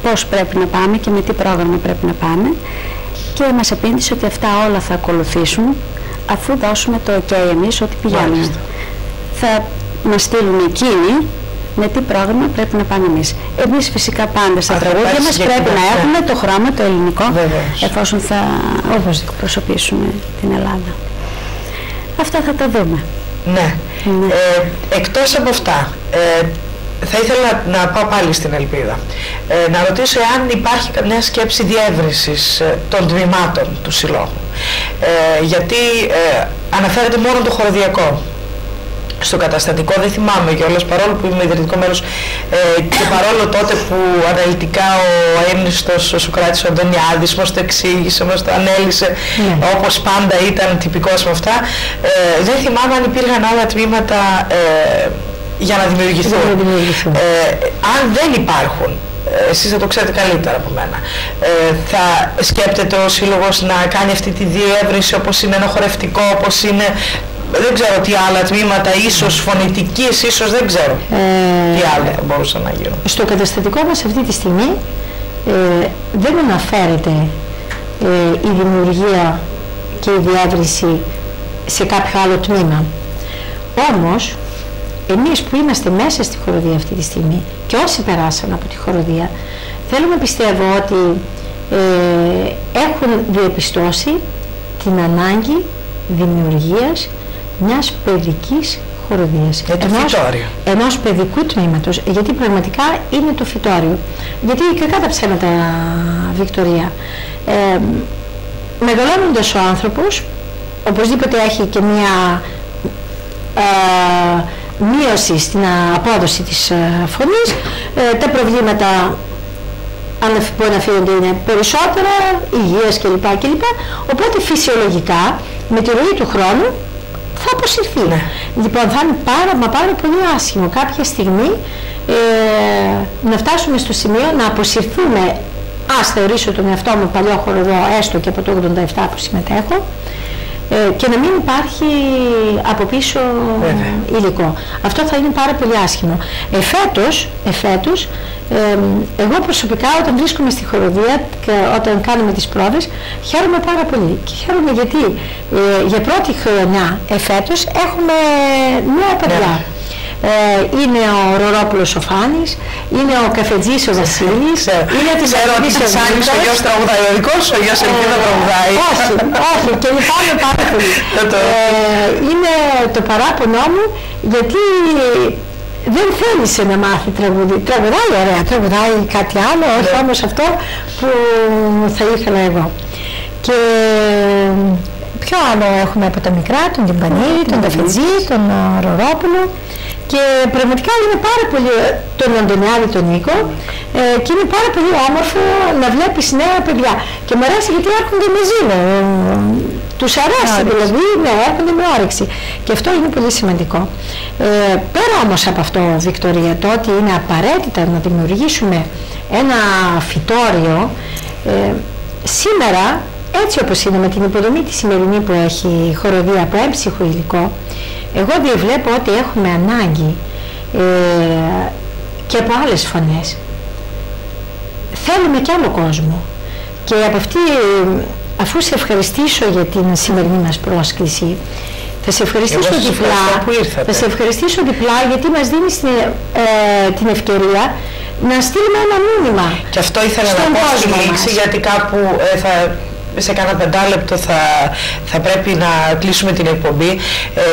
πώς πρέπει να πάμε και με τι πρόγραμμα πρέπει να πάμε και μας απήντησε ότι αυτά όλα θα ακολουθήσουν αφού δώσουμε το ok εμείς ότι πηγαίνουμε. Θα μας στείλουν εκείνοι με τι πρόγραμμα πρέπει να πάμε εμείς. Εμείς φυσικά πάντα στα τραγούδια μας πρέπει να έχουμε το χρώμα το ελληνικό εφόσον θα όπως προσωπήσουμε την Ελλάδα. Αυτά θα τα δούμε. Ναι. ναι. Ε, εκτός από αυτά, ε, θα ήθελα να πάω πάλι στην Ελπίδα. Ε, να ρωτήσω αν υπάρχει καμιά σκέψη διεύρυνσης ε, των τμήματων του Συλλόγου. Ε, γιατί ε, αναφέρεται μόνο το χωροδιακό στο καταστατικό, δεν θυμάμαι κιόλας, παρόλο που είμαι ιδρυτικό μέλος ε, και παρόλο τότε που αναλυτικά ο ένιστος ο Σοκράτης ο Αντωνιάδης μας το εξήγησε, μας το ανέλησε mm. όπως πάντα ήταν τυπικός με αυτά, ε, δεν θυμάμαι αν υπήρχαν άλλα τμήματα ε, για να δημιουργηθούν. Ε, αν δεν υπάρχουν, ε, εσείς θα το ξέρετε καλύτερα από μένα. Ε, θα σκέπτεται ο Σύλλογος να κάνει αυτή τη διεύρυνση όπως είναι ένα χορευτικό, όπως είναι δεν ξέρω τι άλλα τμήματα, ίσως φωνητικής, ίσως δεν ξέρω Ε, τι άλλο θα μπορούσαν να γίνουν. Στο καταστατικό μας αυτή τη στιγμή ε, δεν αναφέρεται ε, η δημιουργία και η διεύρυνση σε κάποιο άλλο τμήμα. Όμως, εμείς που είμαστε μέσα στη χοροδία αυτή τη στιγμή και όσοι περάσαν από τη χοροδία, θέλουμε πιστεύω ότι ε, έχουν διαπιστώσει την ανάγκη δημιουργίας μιας παιδικής χοροδίας. Για το φυτόριο. ενός παιδικού τμήματος, γιατί πραγματικά είναι το φυτόριο. Γιατί και κατά ψέματα, Βικτωρία, ε, μεγαλώνοντας ο άνθρωπος, οπωσδήποτε έχει και μία ε, μείωση στην απόδοση της ε, φωνής, ε, τα προβλήματα αν μπορεί να φύγονται είναι περισσότερα, υγείας κλπ. κλπ. Οπότε φυσιολογικά με τη ροή του χρόνου θα αποσυρθεί. Ναι. Λοιπόν θα είναι πάρα μα πάρα πολύ άσχημο κάποια στιγμή ε, να φτάσουμε στο σημείο να αποσυρθούμε ας θεωρήσω τον εαυτό μου παλιό χοροδό έστω και από το 87 που συμμετέχω ε, και να μην υπάρχει από πίσω Βέβαια. υλικό. Αυτό θα είναι πάρα πολύ άσχημο. Εφέτος, εφέτος ε, εγώ προσωπικά όταν βρίσκομαι στη χοροδία και όταν κάνουμε τις πρόβες χαίρομαι πάρα πολύ. Και χαίρομαι γιατί ε, για πρώτη χρονιά εφέτος έχουμε νέα παιδιά. Ε, είναι ο Ρορόπουλος ο Φάνης, είναι ο Καφετζής ο Βασίλης, Ξέρω. είναι της Ξέρω ότι Αγγλής ο της Άννης ο Βίκτορ. γιος τραγουδάει, ο δικός σου ο γιος Ελπίδα τραγουδάει. Όχι, όχι, και λυπάμαι πάρα πολύ. [LAUGHS] Δεν το- Ε, είναι το παράπονό μου γιατί δεν θέλησε να μάθει τραγουδί. Τραγουδάει ωραία, τραγουδάει κάτι άλλο, όχι Ναι. όμως αυτό που θα ήθελα εγώ. Και ποιο άλλο έχουμε από τα μικρά, τον Τιμπανί, τον Ταφετζή, τον ε, Ρορόπουλο και πραγματικά είναι πάρα πολύ τον Αντωνιάδη τον Νίκο ε, και είναι πάρα πολύ όμορφο να βλέπεις νέα παιδιά. Και μου αρέσει γιατί έρχονται μαζί ναι, ε, τους αρέσει δηλαδή, ναι, έρχονται με όρεξη και αυτό είναι πολύ σημαντικό. Ε, πέρα όμως από αυτό, Βικτωρία, το ότι είναι απαραίτητα να δημιουργήσουμε ένα φυτόριο ε, σήμερα έτσι όπως είναι με την υποδομή τη σημερινή που έχει η χοροδία από έμψυχο υλικό, εγώ διαβλέπω ότι έχουμε ανάγκη ε, και από άλλες φωνές. Θέλουμε κι άλλο κόσμο. Και από αυτή, αφού σε ευχαριστήσω για την σημερινή μας πρόσκληση, θα σε ευχαριστήσω Εγώ σας διπλά. ευχαριστώ που ήρθατε. Θα σε ευχαριστήσω διπλά γιατί μας δίνεις ε, την ευκαιρία να στείλουμε ένα μήνυμα. Και αυτό ήθελα Στον να πω στη κόσμο λήξη μας. γιατί κάπου ε, θα, σε κάνα πεντάλεπτο θα, θα πρέπει να κλείσουμε την εκπομπή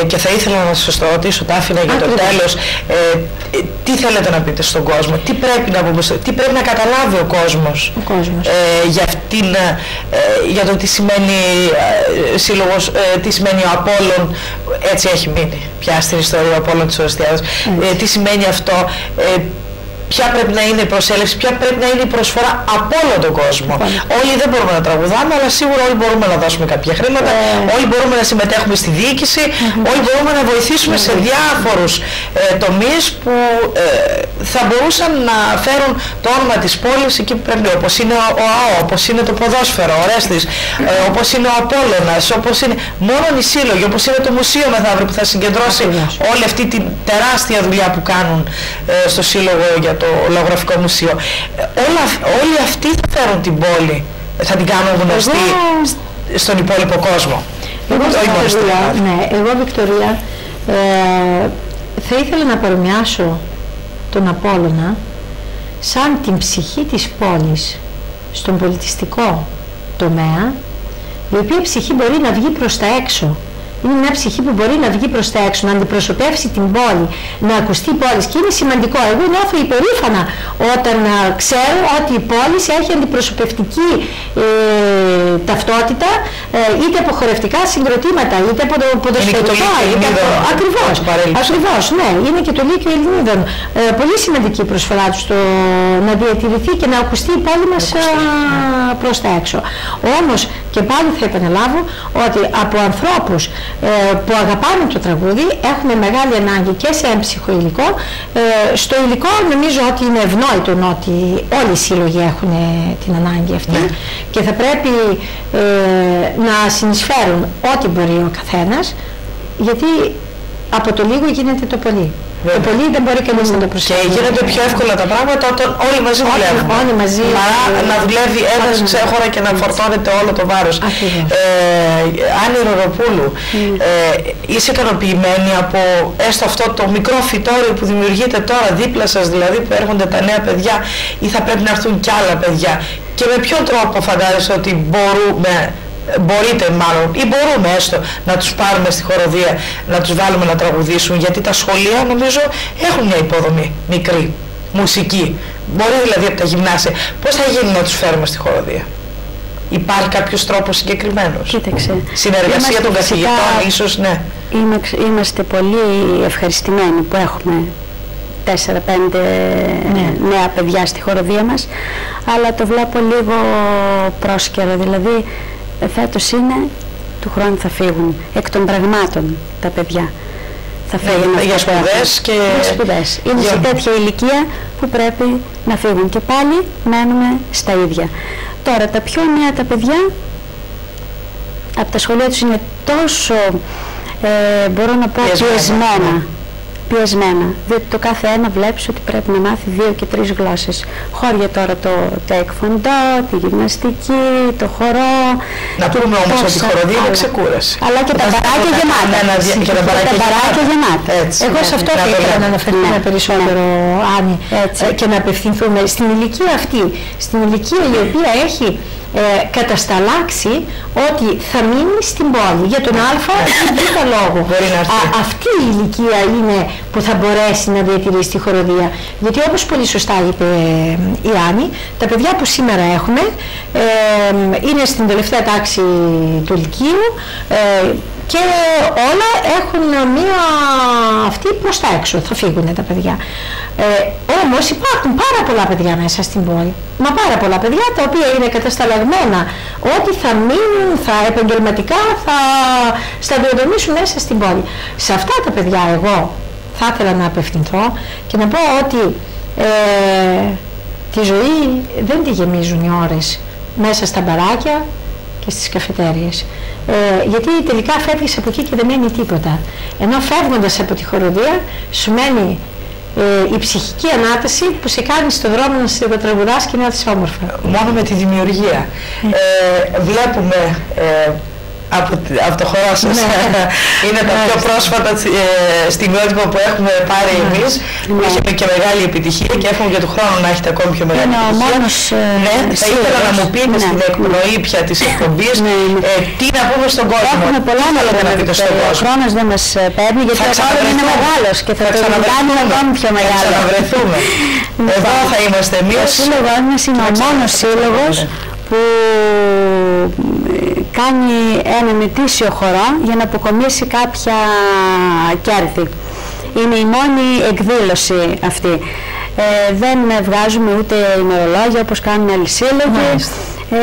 ε, και θα ήθελα να σας το ρωτήσω τα άφηνα για το Ακριβώς. τέλος ε, ε, τι θέλετε να πείτε στον κόσμο, τι πρέπει να, πούμε, στο- τι πρέπει να καταλάβει ο κόσμος, Ο κόσμος. Ε, για, αυτήν, ε, για το τι σημαίνει ε, σύλλογος, ε, τι σημαίνει ο Απόλλων, έτσι έχει μείνει πια στην ιστορία ο Απόλλων της Ορεστιάδας, ε, τι σημαίνει αυτό, ε, ποια πρέπει να είναι η προσέλευση, ποια πρέπει να είναι η προσφορά από όλο τον κόσμο. Όλοι δεν μπορούμε να τραγουδάμε, αλλά σίγουρα όλοι μπορούμε να δώσουμε κάποια χρήματα, όλοι μπορούμε να συμμετέχουμε στη διοίκηση, όλοι μπορούμε να βοηθήσουμε σε διάφορους ε, τομείς που ε, θα μπορούσαν να φέρουν το όνομα της πόλης εκεί που πρέπει, όπως είναι ο, ο ΑΟ, όπως είναι το ποδόσφαιρο, ο Ρέστης, ε, όπως είναι ο Απόλλωνας, όπως είναι μόνο οι σύλλογοι, όπως είναι το Μουσείο μεθαύριο που θα συγκεντρώσει Ακριβώς. όλη αυτή την τεράστια δουλειά που κάνουν ε, στο Σύλλογο για το Λογογραφικό Μουσείο. Ε, όλα, αυ- όλοι αυτοί θα φέρουν την πόλη, ε, θα την κάνουν γνωστή Εγώ- σ- στον υπόλοιπο κόσμο. Εγώ, Όχι μόνο στην Βικτωρία, Ελλάδα. ναι, εγώ Βικτωρία ε, θα ήθελα να παρομοιάσω τον Απόλλωνα σαν την ψυχή της πόλης στον πολιτιστικό τομέα η οποία ψυχή μπορεί να βγει προς τα έξω. Είναι μια ψυχή που μπορεί να βγει προς τα έξω, να αντιπροσωπεύσει την πόλη, να ακουστεί η πόλης και είναι σημαντικό. Εγώ νιώθω υπερήφανα όταν α, ξέρω ότι η πόλη έχει αντιπροσωπευτική ε, ταυτότητα, ε, είτε από χορευτικά συγκροτήματα, είτε από το ποδοσφαιρικά, είτε από... Ακριβώς, ακριβώς, ναι, είναι και το Λύκειο Ελληνίδων. Ε, πολύ σημαντική η προσφορά του στο να διατηρηθεί και να ακουστεί η πόλη μας προς τα έξω. Όμως και πάλι θα επαναλάβω ότι από ανθρώπους ε, που αγαπάνε το τραγούδι έχουν μεγάλη ανάγκη και σε έμψυχο υλικό. Ε, στο υλικό νομίζω ότι είναι ευνόητο ότι όλοι οι σύλλογοι έχουν την ανάγκη αυτή ναι. και θα πρέπει ε, να συνεισφέρουν ό,τι μπορεί ο καθένας γιατί από το λίγο γίνεται το πολύ. Το πολύ δεν μπορεί κανείς να το προσφέρει. Και γίνονται πιο εύκολα τα πράγματα όταν όλοι μαζί δουλεύουν. Όλοι μαζί. Παρά να δουλεύει ένας ξέχωρα και να φορτώνεται όλο το βάρος. Ε, Άννη Ροροπούλου, ε, είσαι ικανοποιημένη από έστω αυτό το μικρό φυτόριο που δημιουργείται τώρα δίπλα σας, δηλαδή που έρχονται τα νέα παιδιά, ή θα πρέπει να έρθουν κι άλλα παιδιά; Και με ποιον τρόπο φαντάζεσαι ότι μπορούμε μπορείτε μάλλον ή μπορούμε έστω να τους πάρουμε στη χοροδία, να τους βάλουμε να τραγουδήσουν γιατί τα σχολεία νομίζω έχουν μια υποδομή μικρή, μουσική. Μπορεί δηλαδή από τα γυμνάσια. Πώς θα γίνει να τους φέρουμε στη χοροδία; Υπάρχει κάποιος τρόπος συγκεκριμένος; Κοίταξε. Συνεργασία των καθηγητών ίσως, ναι. Είμαστε πολύ ευχαριστημένοι που έχουμε 4-5 ναι. νέα παιδιά στη χοροδία μας αλλά το βλέπω λίγο πρόσκαιρο δηλαδή φέτος είναι, του χρόνου θα φύγουν, εκ των πραγμάτων τα παιδιά. Θα φύγουν για, για σπουδές και... Για σπουδές. Είναι σε τέτοια ηλικία που πρέπει να φύγουν και πάλι μένουμε στα ίδια. Τώρα τα πιο νέα τα παιδιά από τα σχολεία τους είναι τόσο, ε, μπορώ να πω, πιεσμένα πιεσμένα, διότι το κάθε ένα βλέπεις ότι πρέπει να μάθει δύο και τρεις γλώσσες. Χώρια τώρα το τεκφοντό, τη γυμναστική, το χορό. Να πούμε όμως ότι η χοροδία είναι ξεκούραση. Αλλά και τα μπαράκια γεμάτα. Και τα μπαράκια γεμάτα. Εγώ σε αυτό θα ήθελα να αναφερθούμε περισσότερο, Άννη, ε, και να απευθυνθούμε στην ηλικία αυτή, στην ηλικία η οποία έχει ε, κατασταλάξει ότι θα μείνει στην πόλη για τον α ή β λόγο. αυτή η ηλικία είναι που θα μπορέσει να διατηρήσει τη χοροδία. Γιατί όπως πολύ σωστά είπε ε, η Άννη, τα παιδιά που σήμερα έχουμε ε, είναι στην τελευταία τάξη του Λυκείου ε, και όλα έχουν μία αυτή προς τα έξω, θα φύγουν τα παιδιά. Ε, όμως υπάρχουν πάρα πολλά παιδιά μέσα στην πόλη. Μα πάρα πολλά παιδιά τα οποία είναι κατασταλαγμένα ότι θα μείνουν, θα επαγγελματικά, θα σταδιοδομήσουν μέσα στην πόλη. Σε αυτά τα παιδιά εγώ θα ήθελα να απευθυνθώ και να πω ότι ε, τη ζωή δεν τη γεμίζουν οι ώρες μέσα στα μπαράκια και στις καφετέριες. Ε, γιατί τελικά φεύγεις από εκεί και δεν μένει τίποτα. Ενώ φεύγοντας από τη χοροδία σου μένει ε, η ψυχική ανάταση που σε κάνει στον δρόμο να σε τραγουδάς και να είσαι όμορφα. Μόνο με τη δημιουργία. Ε, βλέπουμε ε, από, από το χώρο σας ναι. [LAUGHS] είναι τα πιο πρόσφατα ε, στιγμιότυπα που έχουμε πάρει ναι. εμείς που ναι. είχε και μεγάλη επιτυχία και έχουμε για του χρόνου να έχετε ακόμη πιο μεγάλη είναι επιτυχία. Μόνος, ε, ναι, θα ήθελα να μου πείτε ναι. στην εκπνοή πια της εκπομπής ε, τι να πούμε στον κόσμο. Έχουμε πολλά να λέμε πείτε στον κόσμο. Ο χρόνος δεν μας ε, παίρνει γιατί ο χρόνος είναι μεγάλος και θα, θα το κάνουμε ακόμη πιο μεγάλο. Θα ξαναβρεθούμε. Εδώ θα είμαστε εμείς. Ο σύλλογος μας είναι ο μόνος σύλλογος που κάνει έναν ετήσιο χορό για να αποκομίσει κάποια κέρδη. Είναι η μόνη εκδήλωση αυτή. Ε, δεν βγάζουμε ούτε ημερολόγια όπως κάνουν άλλοι σύλλογοι. Ε,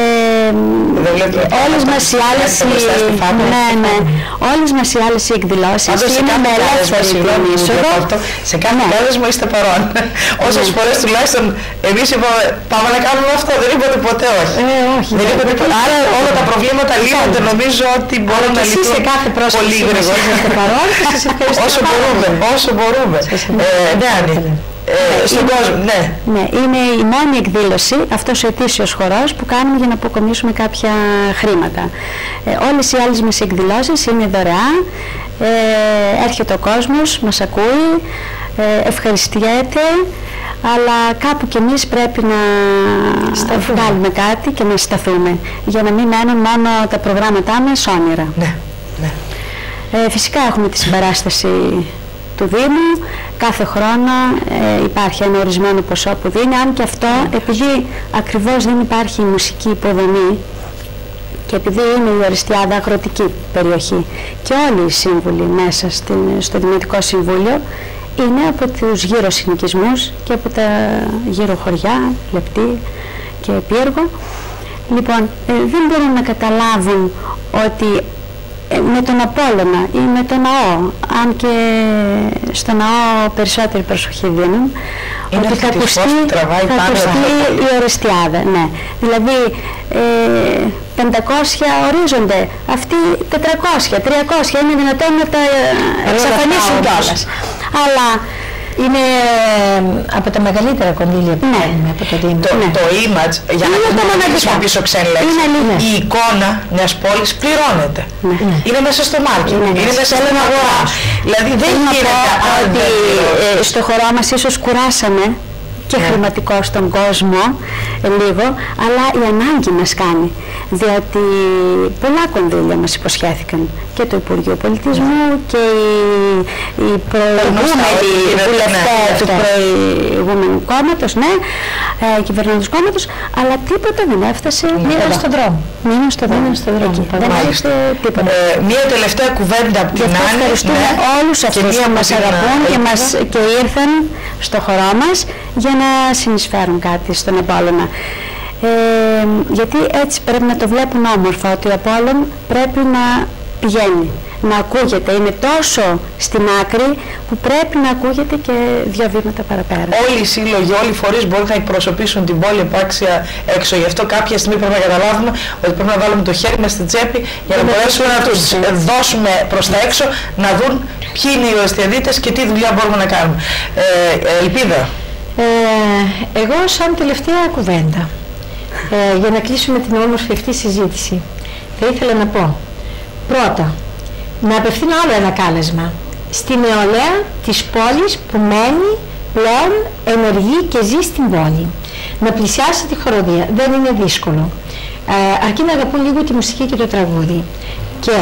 όλες μας οι άλλες ναι, ναι, όλες μας οι άλλες οι εκδηλώσεις. Είναι με ελεύθερη είσοδο σε κάθε ναι. μου είστε παρόν. [LAUGHS] Όσες φορές τουλάχιστον εμείς είπαμε πάμε να κάνουμε αυτό δεν είπατε ποτέ όχι, ε, όχι δεν είπατε ποτέ άρα όλα τα προβλήματα λύνονται νομίζω ότι μπορούν να λυθούν σε κάθε πολύ γρήγορα. [LAUGHS] όσο μπορούμε όσο μπορούμε. Ναι Άννη ε, στον κόσμο, ναι. ναι. Είναι η μόνη εκδήλωση, αυτός ο ετήσιος χορός που κάνουμε για να αποκομίσουμε κάποια χρήματα. Ε, όλες οι άλλες μας εκδηλώσεις είναι δωρεάν, ε, έρχεται ο κόσμος, μας ακούει, ε, ευχαριστιέται, αλλά κάπου κι εμείς πρέπει να βγάλουμε κάτι και να σταθούμε, για να μην μένουν μόνο τα προγράμματά μας όνειρα. Ναι, ναι. Ε, φυσικά έχουμε τη συμπαράσταση του Δήμου. Κάθε χρόνο ε, υπάρχει ένα ορισμένο ποσό που δίνει, αν και αυτό επειδή ακριβώς δεν υπάρχει μουσική υποδομή Και επειδή είναι η Οριστιάδα αγροτική περιοχή και όλοι οι σύμβουλοι μέσα στην, στο Δημοτικό Συμβούλιο είναι από τους γύρω συνοικισμούς και από τα γύρω χωριά, Λεπτή και Πύργο. Λοιπόν, ε, δεν μπορούν να καταλάβουν ότι ε, με τον Απόλλωνα ή με τον ναό, αν και στο ναό περισσότερη προσοχή δίνουν, Είναι ότι θα αυτή τη ακουστεί, φως που τραβάει θα πάνω ακουστεί από το- η οριστιάδα. Ναι. Δηλαδή ε, 500 ορίζονται, αυτοί 400, 300, είναι δυνατόν να τα ε, εξαφανίσουν όμως. κιόλας. Αλλά Είναι ε, από τα μεγαλύτερα κονδύλια που Ναι. παίρνουμε από το Δήμο. Το, Ναι. το image, για να Είναι μην τα μοναδικά. χρησιμοποιήσω ξένη λέξη, Είναι αλήθεια. η εικόνα μιας πόλης πληρώνεται. Ναι. Είναι μέσα στο μάρκετ, Είναι είναι, μέσα. μέσα στην αγορά. Δηλαδή δεν Θέλω να πω γίνεται αν ότι δεν πληρώνεις. ε, στο χωρό μας ίσως κουράσαμε και χρηματικό στον κόσμο ε, λίγο, αλλά η ανάγκη μας κάνει. Διότι πολλά κονδύλια μας υποσχέθηκαν και το Υπουργείο Πολιτισμού και οι, οι προηγούμενοι ότι γίνεται, βουλευτές ναι, του ναι. προηγούμενου κόμματος, ναι, ε, κυβερνώντος κόμματος, αλλά τίποτα δεν έφτασε. Μείναν εδώ. στον δρόμο. Μείναν στον δρόμο. στον δρόμο, Εκεί. Δεν Μάλιστα. έφτασε τίποτα. Ε, μία τελευταία κουβέντα από Γι' την αυτό Άννη. ευχαριστούμε ναι, όλους και αυτούς μία που από μας την, αγαπούν και, Ελπίδα. μας, και ήρθαν στο χωρό μας για να συνεισφέρουν κάτι στον Απόλλωνα. Ε, γιατί έτσι πρέπει να το βλέπουν όμορφα, ότι ο Απόλλων πρέπει να πηγαίνει, να ακούγεται. Είναι τόσο στην άκρη που πρέπει να ακούγεται και δύο βήματα παραπέρα. Όλοι οι σύλλογοι, όλοι οι φορείς μπορούν να εκπροσωπήσουν την πόλη επάξια έξω. Γι' αυτό κάποια στιγμή πρέπει να καταλάβουμε ότι πρέπει να βάλουμε το χέρι μας στην τσέπη για να μπορέσουμε να τους δώσουμε προς τα έξω, να δουν ποιοι είναι οι οριστιαδίτες και τι δουλειά μπορούμε να κάνουμε. Ε, ε, ελπίδα. Ε, εγώ σαν τελευταία κουβέντα, ε, για να κλείσουμε την όμορφη αυτή συζήτηση, θα ήθελα να πω πρώτα, να απευθύνω άλλο ένα κάλεσμα στη νεολαία της πόλης που μένει πλέον ενεργή και ζει στην πόλη. Να πλησιάσει τη χοροδία. Δεν είναι δύσκολο. Ε, αρκεί να αγαπούν λίγο τη μουσική και το τραγούδι. Και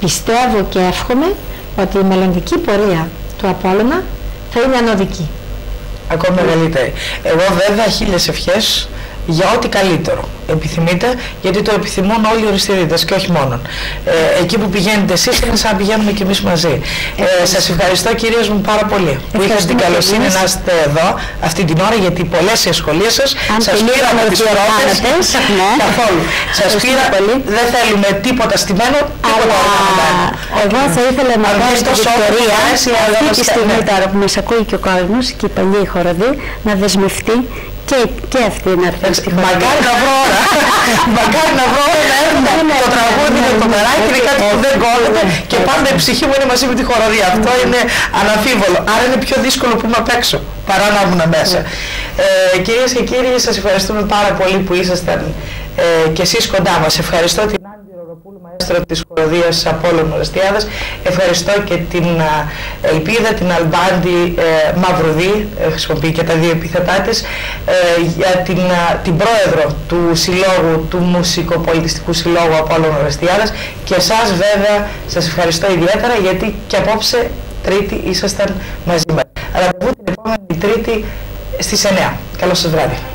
πιστεύω και εύχομαι ότι η μελλοντική πορεία του Απόλλωνα θα είναι ανωδική. Ακόμη μεγαλύτερη. Εγώ βέβαια χίλιες ευχές για ό,τι καλύτερο επιθυμείτε, γιατί το επιθυμούν όλοι οι οριστηρίτες και όχι μόνον. Ε, εκεί που πηγαίνετε εσείς είναι σαν να πηγαίνουμε και εμείς μαζί. Ε, σας ευχαριστώ κυρίες μου πάρα πολύ που είχατε την Ευχαριστούμε καλοσύνη και εμείς. να είστε εδώ αυτή την ώρα, γιατί πολλές οι σχολίες σας Αν σας και πήραμε λίγο τις με πρώτες. διοργάνωτες, ναι. Καθόλου. Σας Ευχαριστούμε πήρα, πολύ. δεν θέλουμε τίποτα στημένο, τίποτα Αλλά άλλο να κάνουμε. εγώ θα ήθελα να Αν πω βγει στην τόσο όρκο, Βικτωρία, μου αρέσει, αλλά αυτή μας τη κα- στιγμή ναι. τώρα που μας ακούει και ο κόσμος και οι παλιοί χοροδοί, να δεσμευτεί και, και αυτή να έρθει στη χοροδία. Μακάρι να βρω ώρα. [LAUGHS] Μακάρι να βρω ώρα να έρθουμε. Το τραγούδι με το μεράκι είναι κάτι που δεν κόλλεται και πάντα η ψυχή μου είναι μαζί με τη χοροδία. Αυτό είναι αναμφίβολο. Άρα είναι πιο δύσκολο που είμαι απ' έξω παρά να ήμουν μέσα. Ε, κυρίες και κύριοι, σας ευχαριστούμε πάρα πολύ που ήσασταν ε, και εσείς κοντά μας. Ευχαριστώ την Άννη Ροδοπούλου, μαέστρο της χοροδίας Απόλλων Ορεστιάδας. Ευχαριστώ και την α, Ελπίδα, την Αλμπάντη ε, Μαυρουδή, ε, χρησιμοποιεί και τα δύο επίθετά της, ε, για την, α, την πρόεδρο του Συλλόγου, του Μουσικοπολιτιστικού Συλλόγου Απόλλων Ορεστιάδας και εσάς βέβαια σας ευχαριστώ ιδιαίτερα γιατί και απόψε Τρίτη ήσασταν μαζί μας. Ραντεβού την επόμενη Τρίτη στις 9. Καλό σας βράδυ.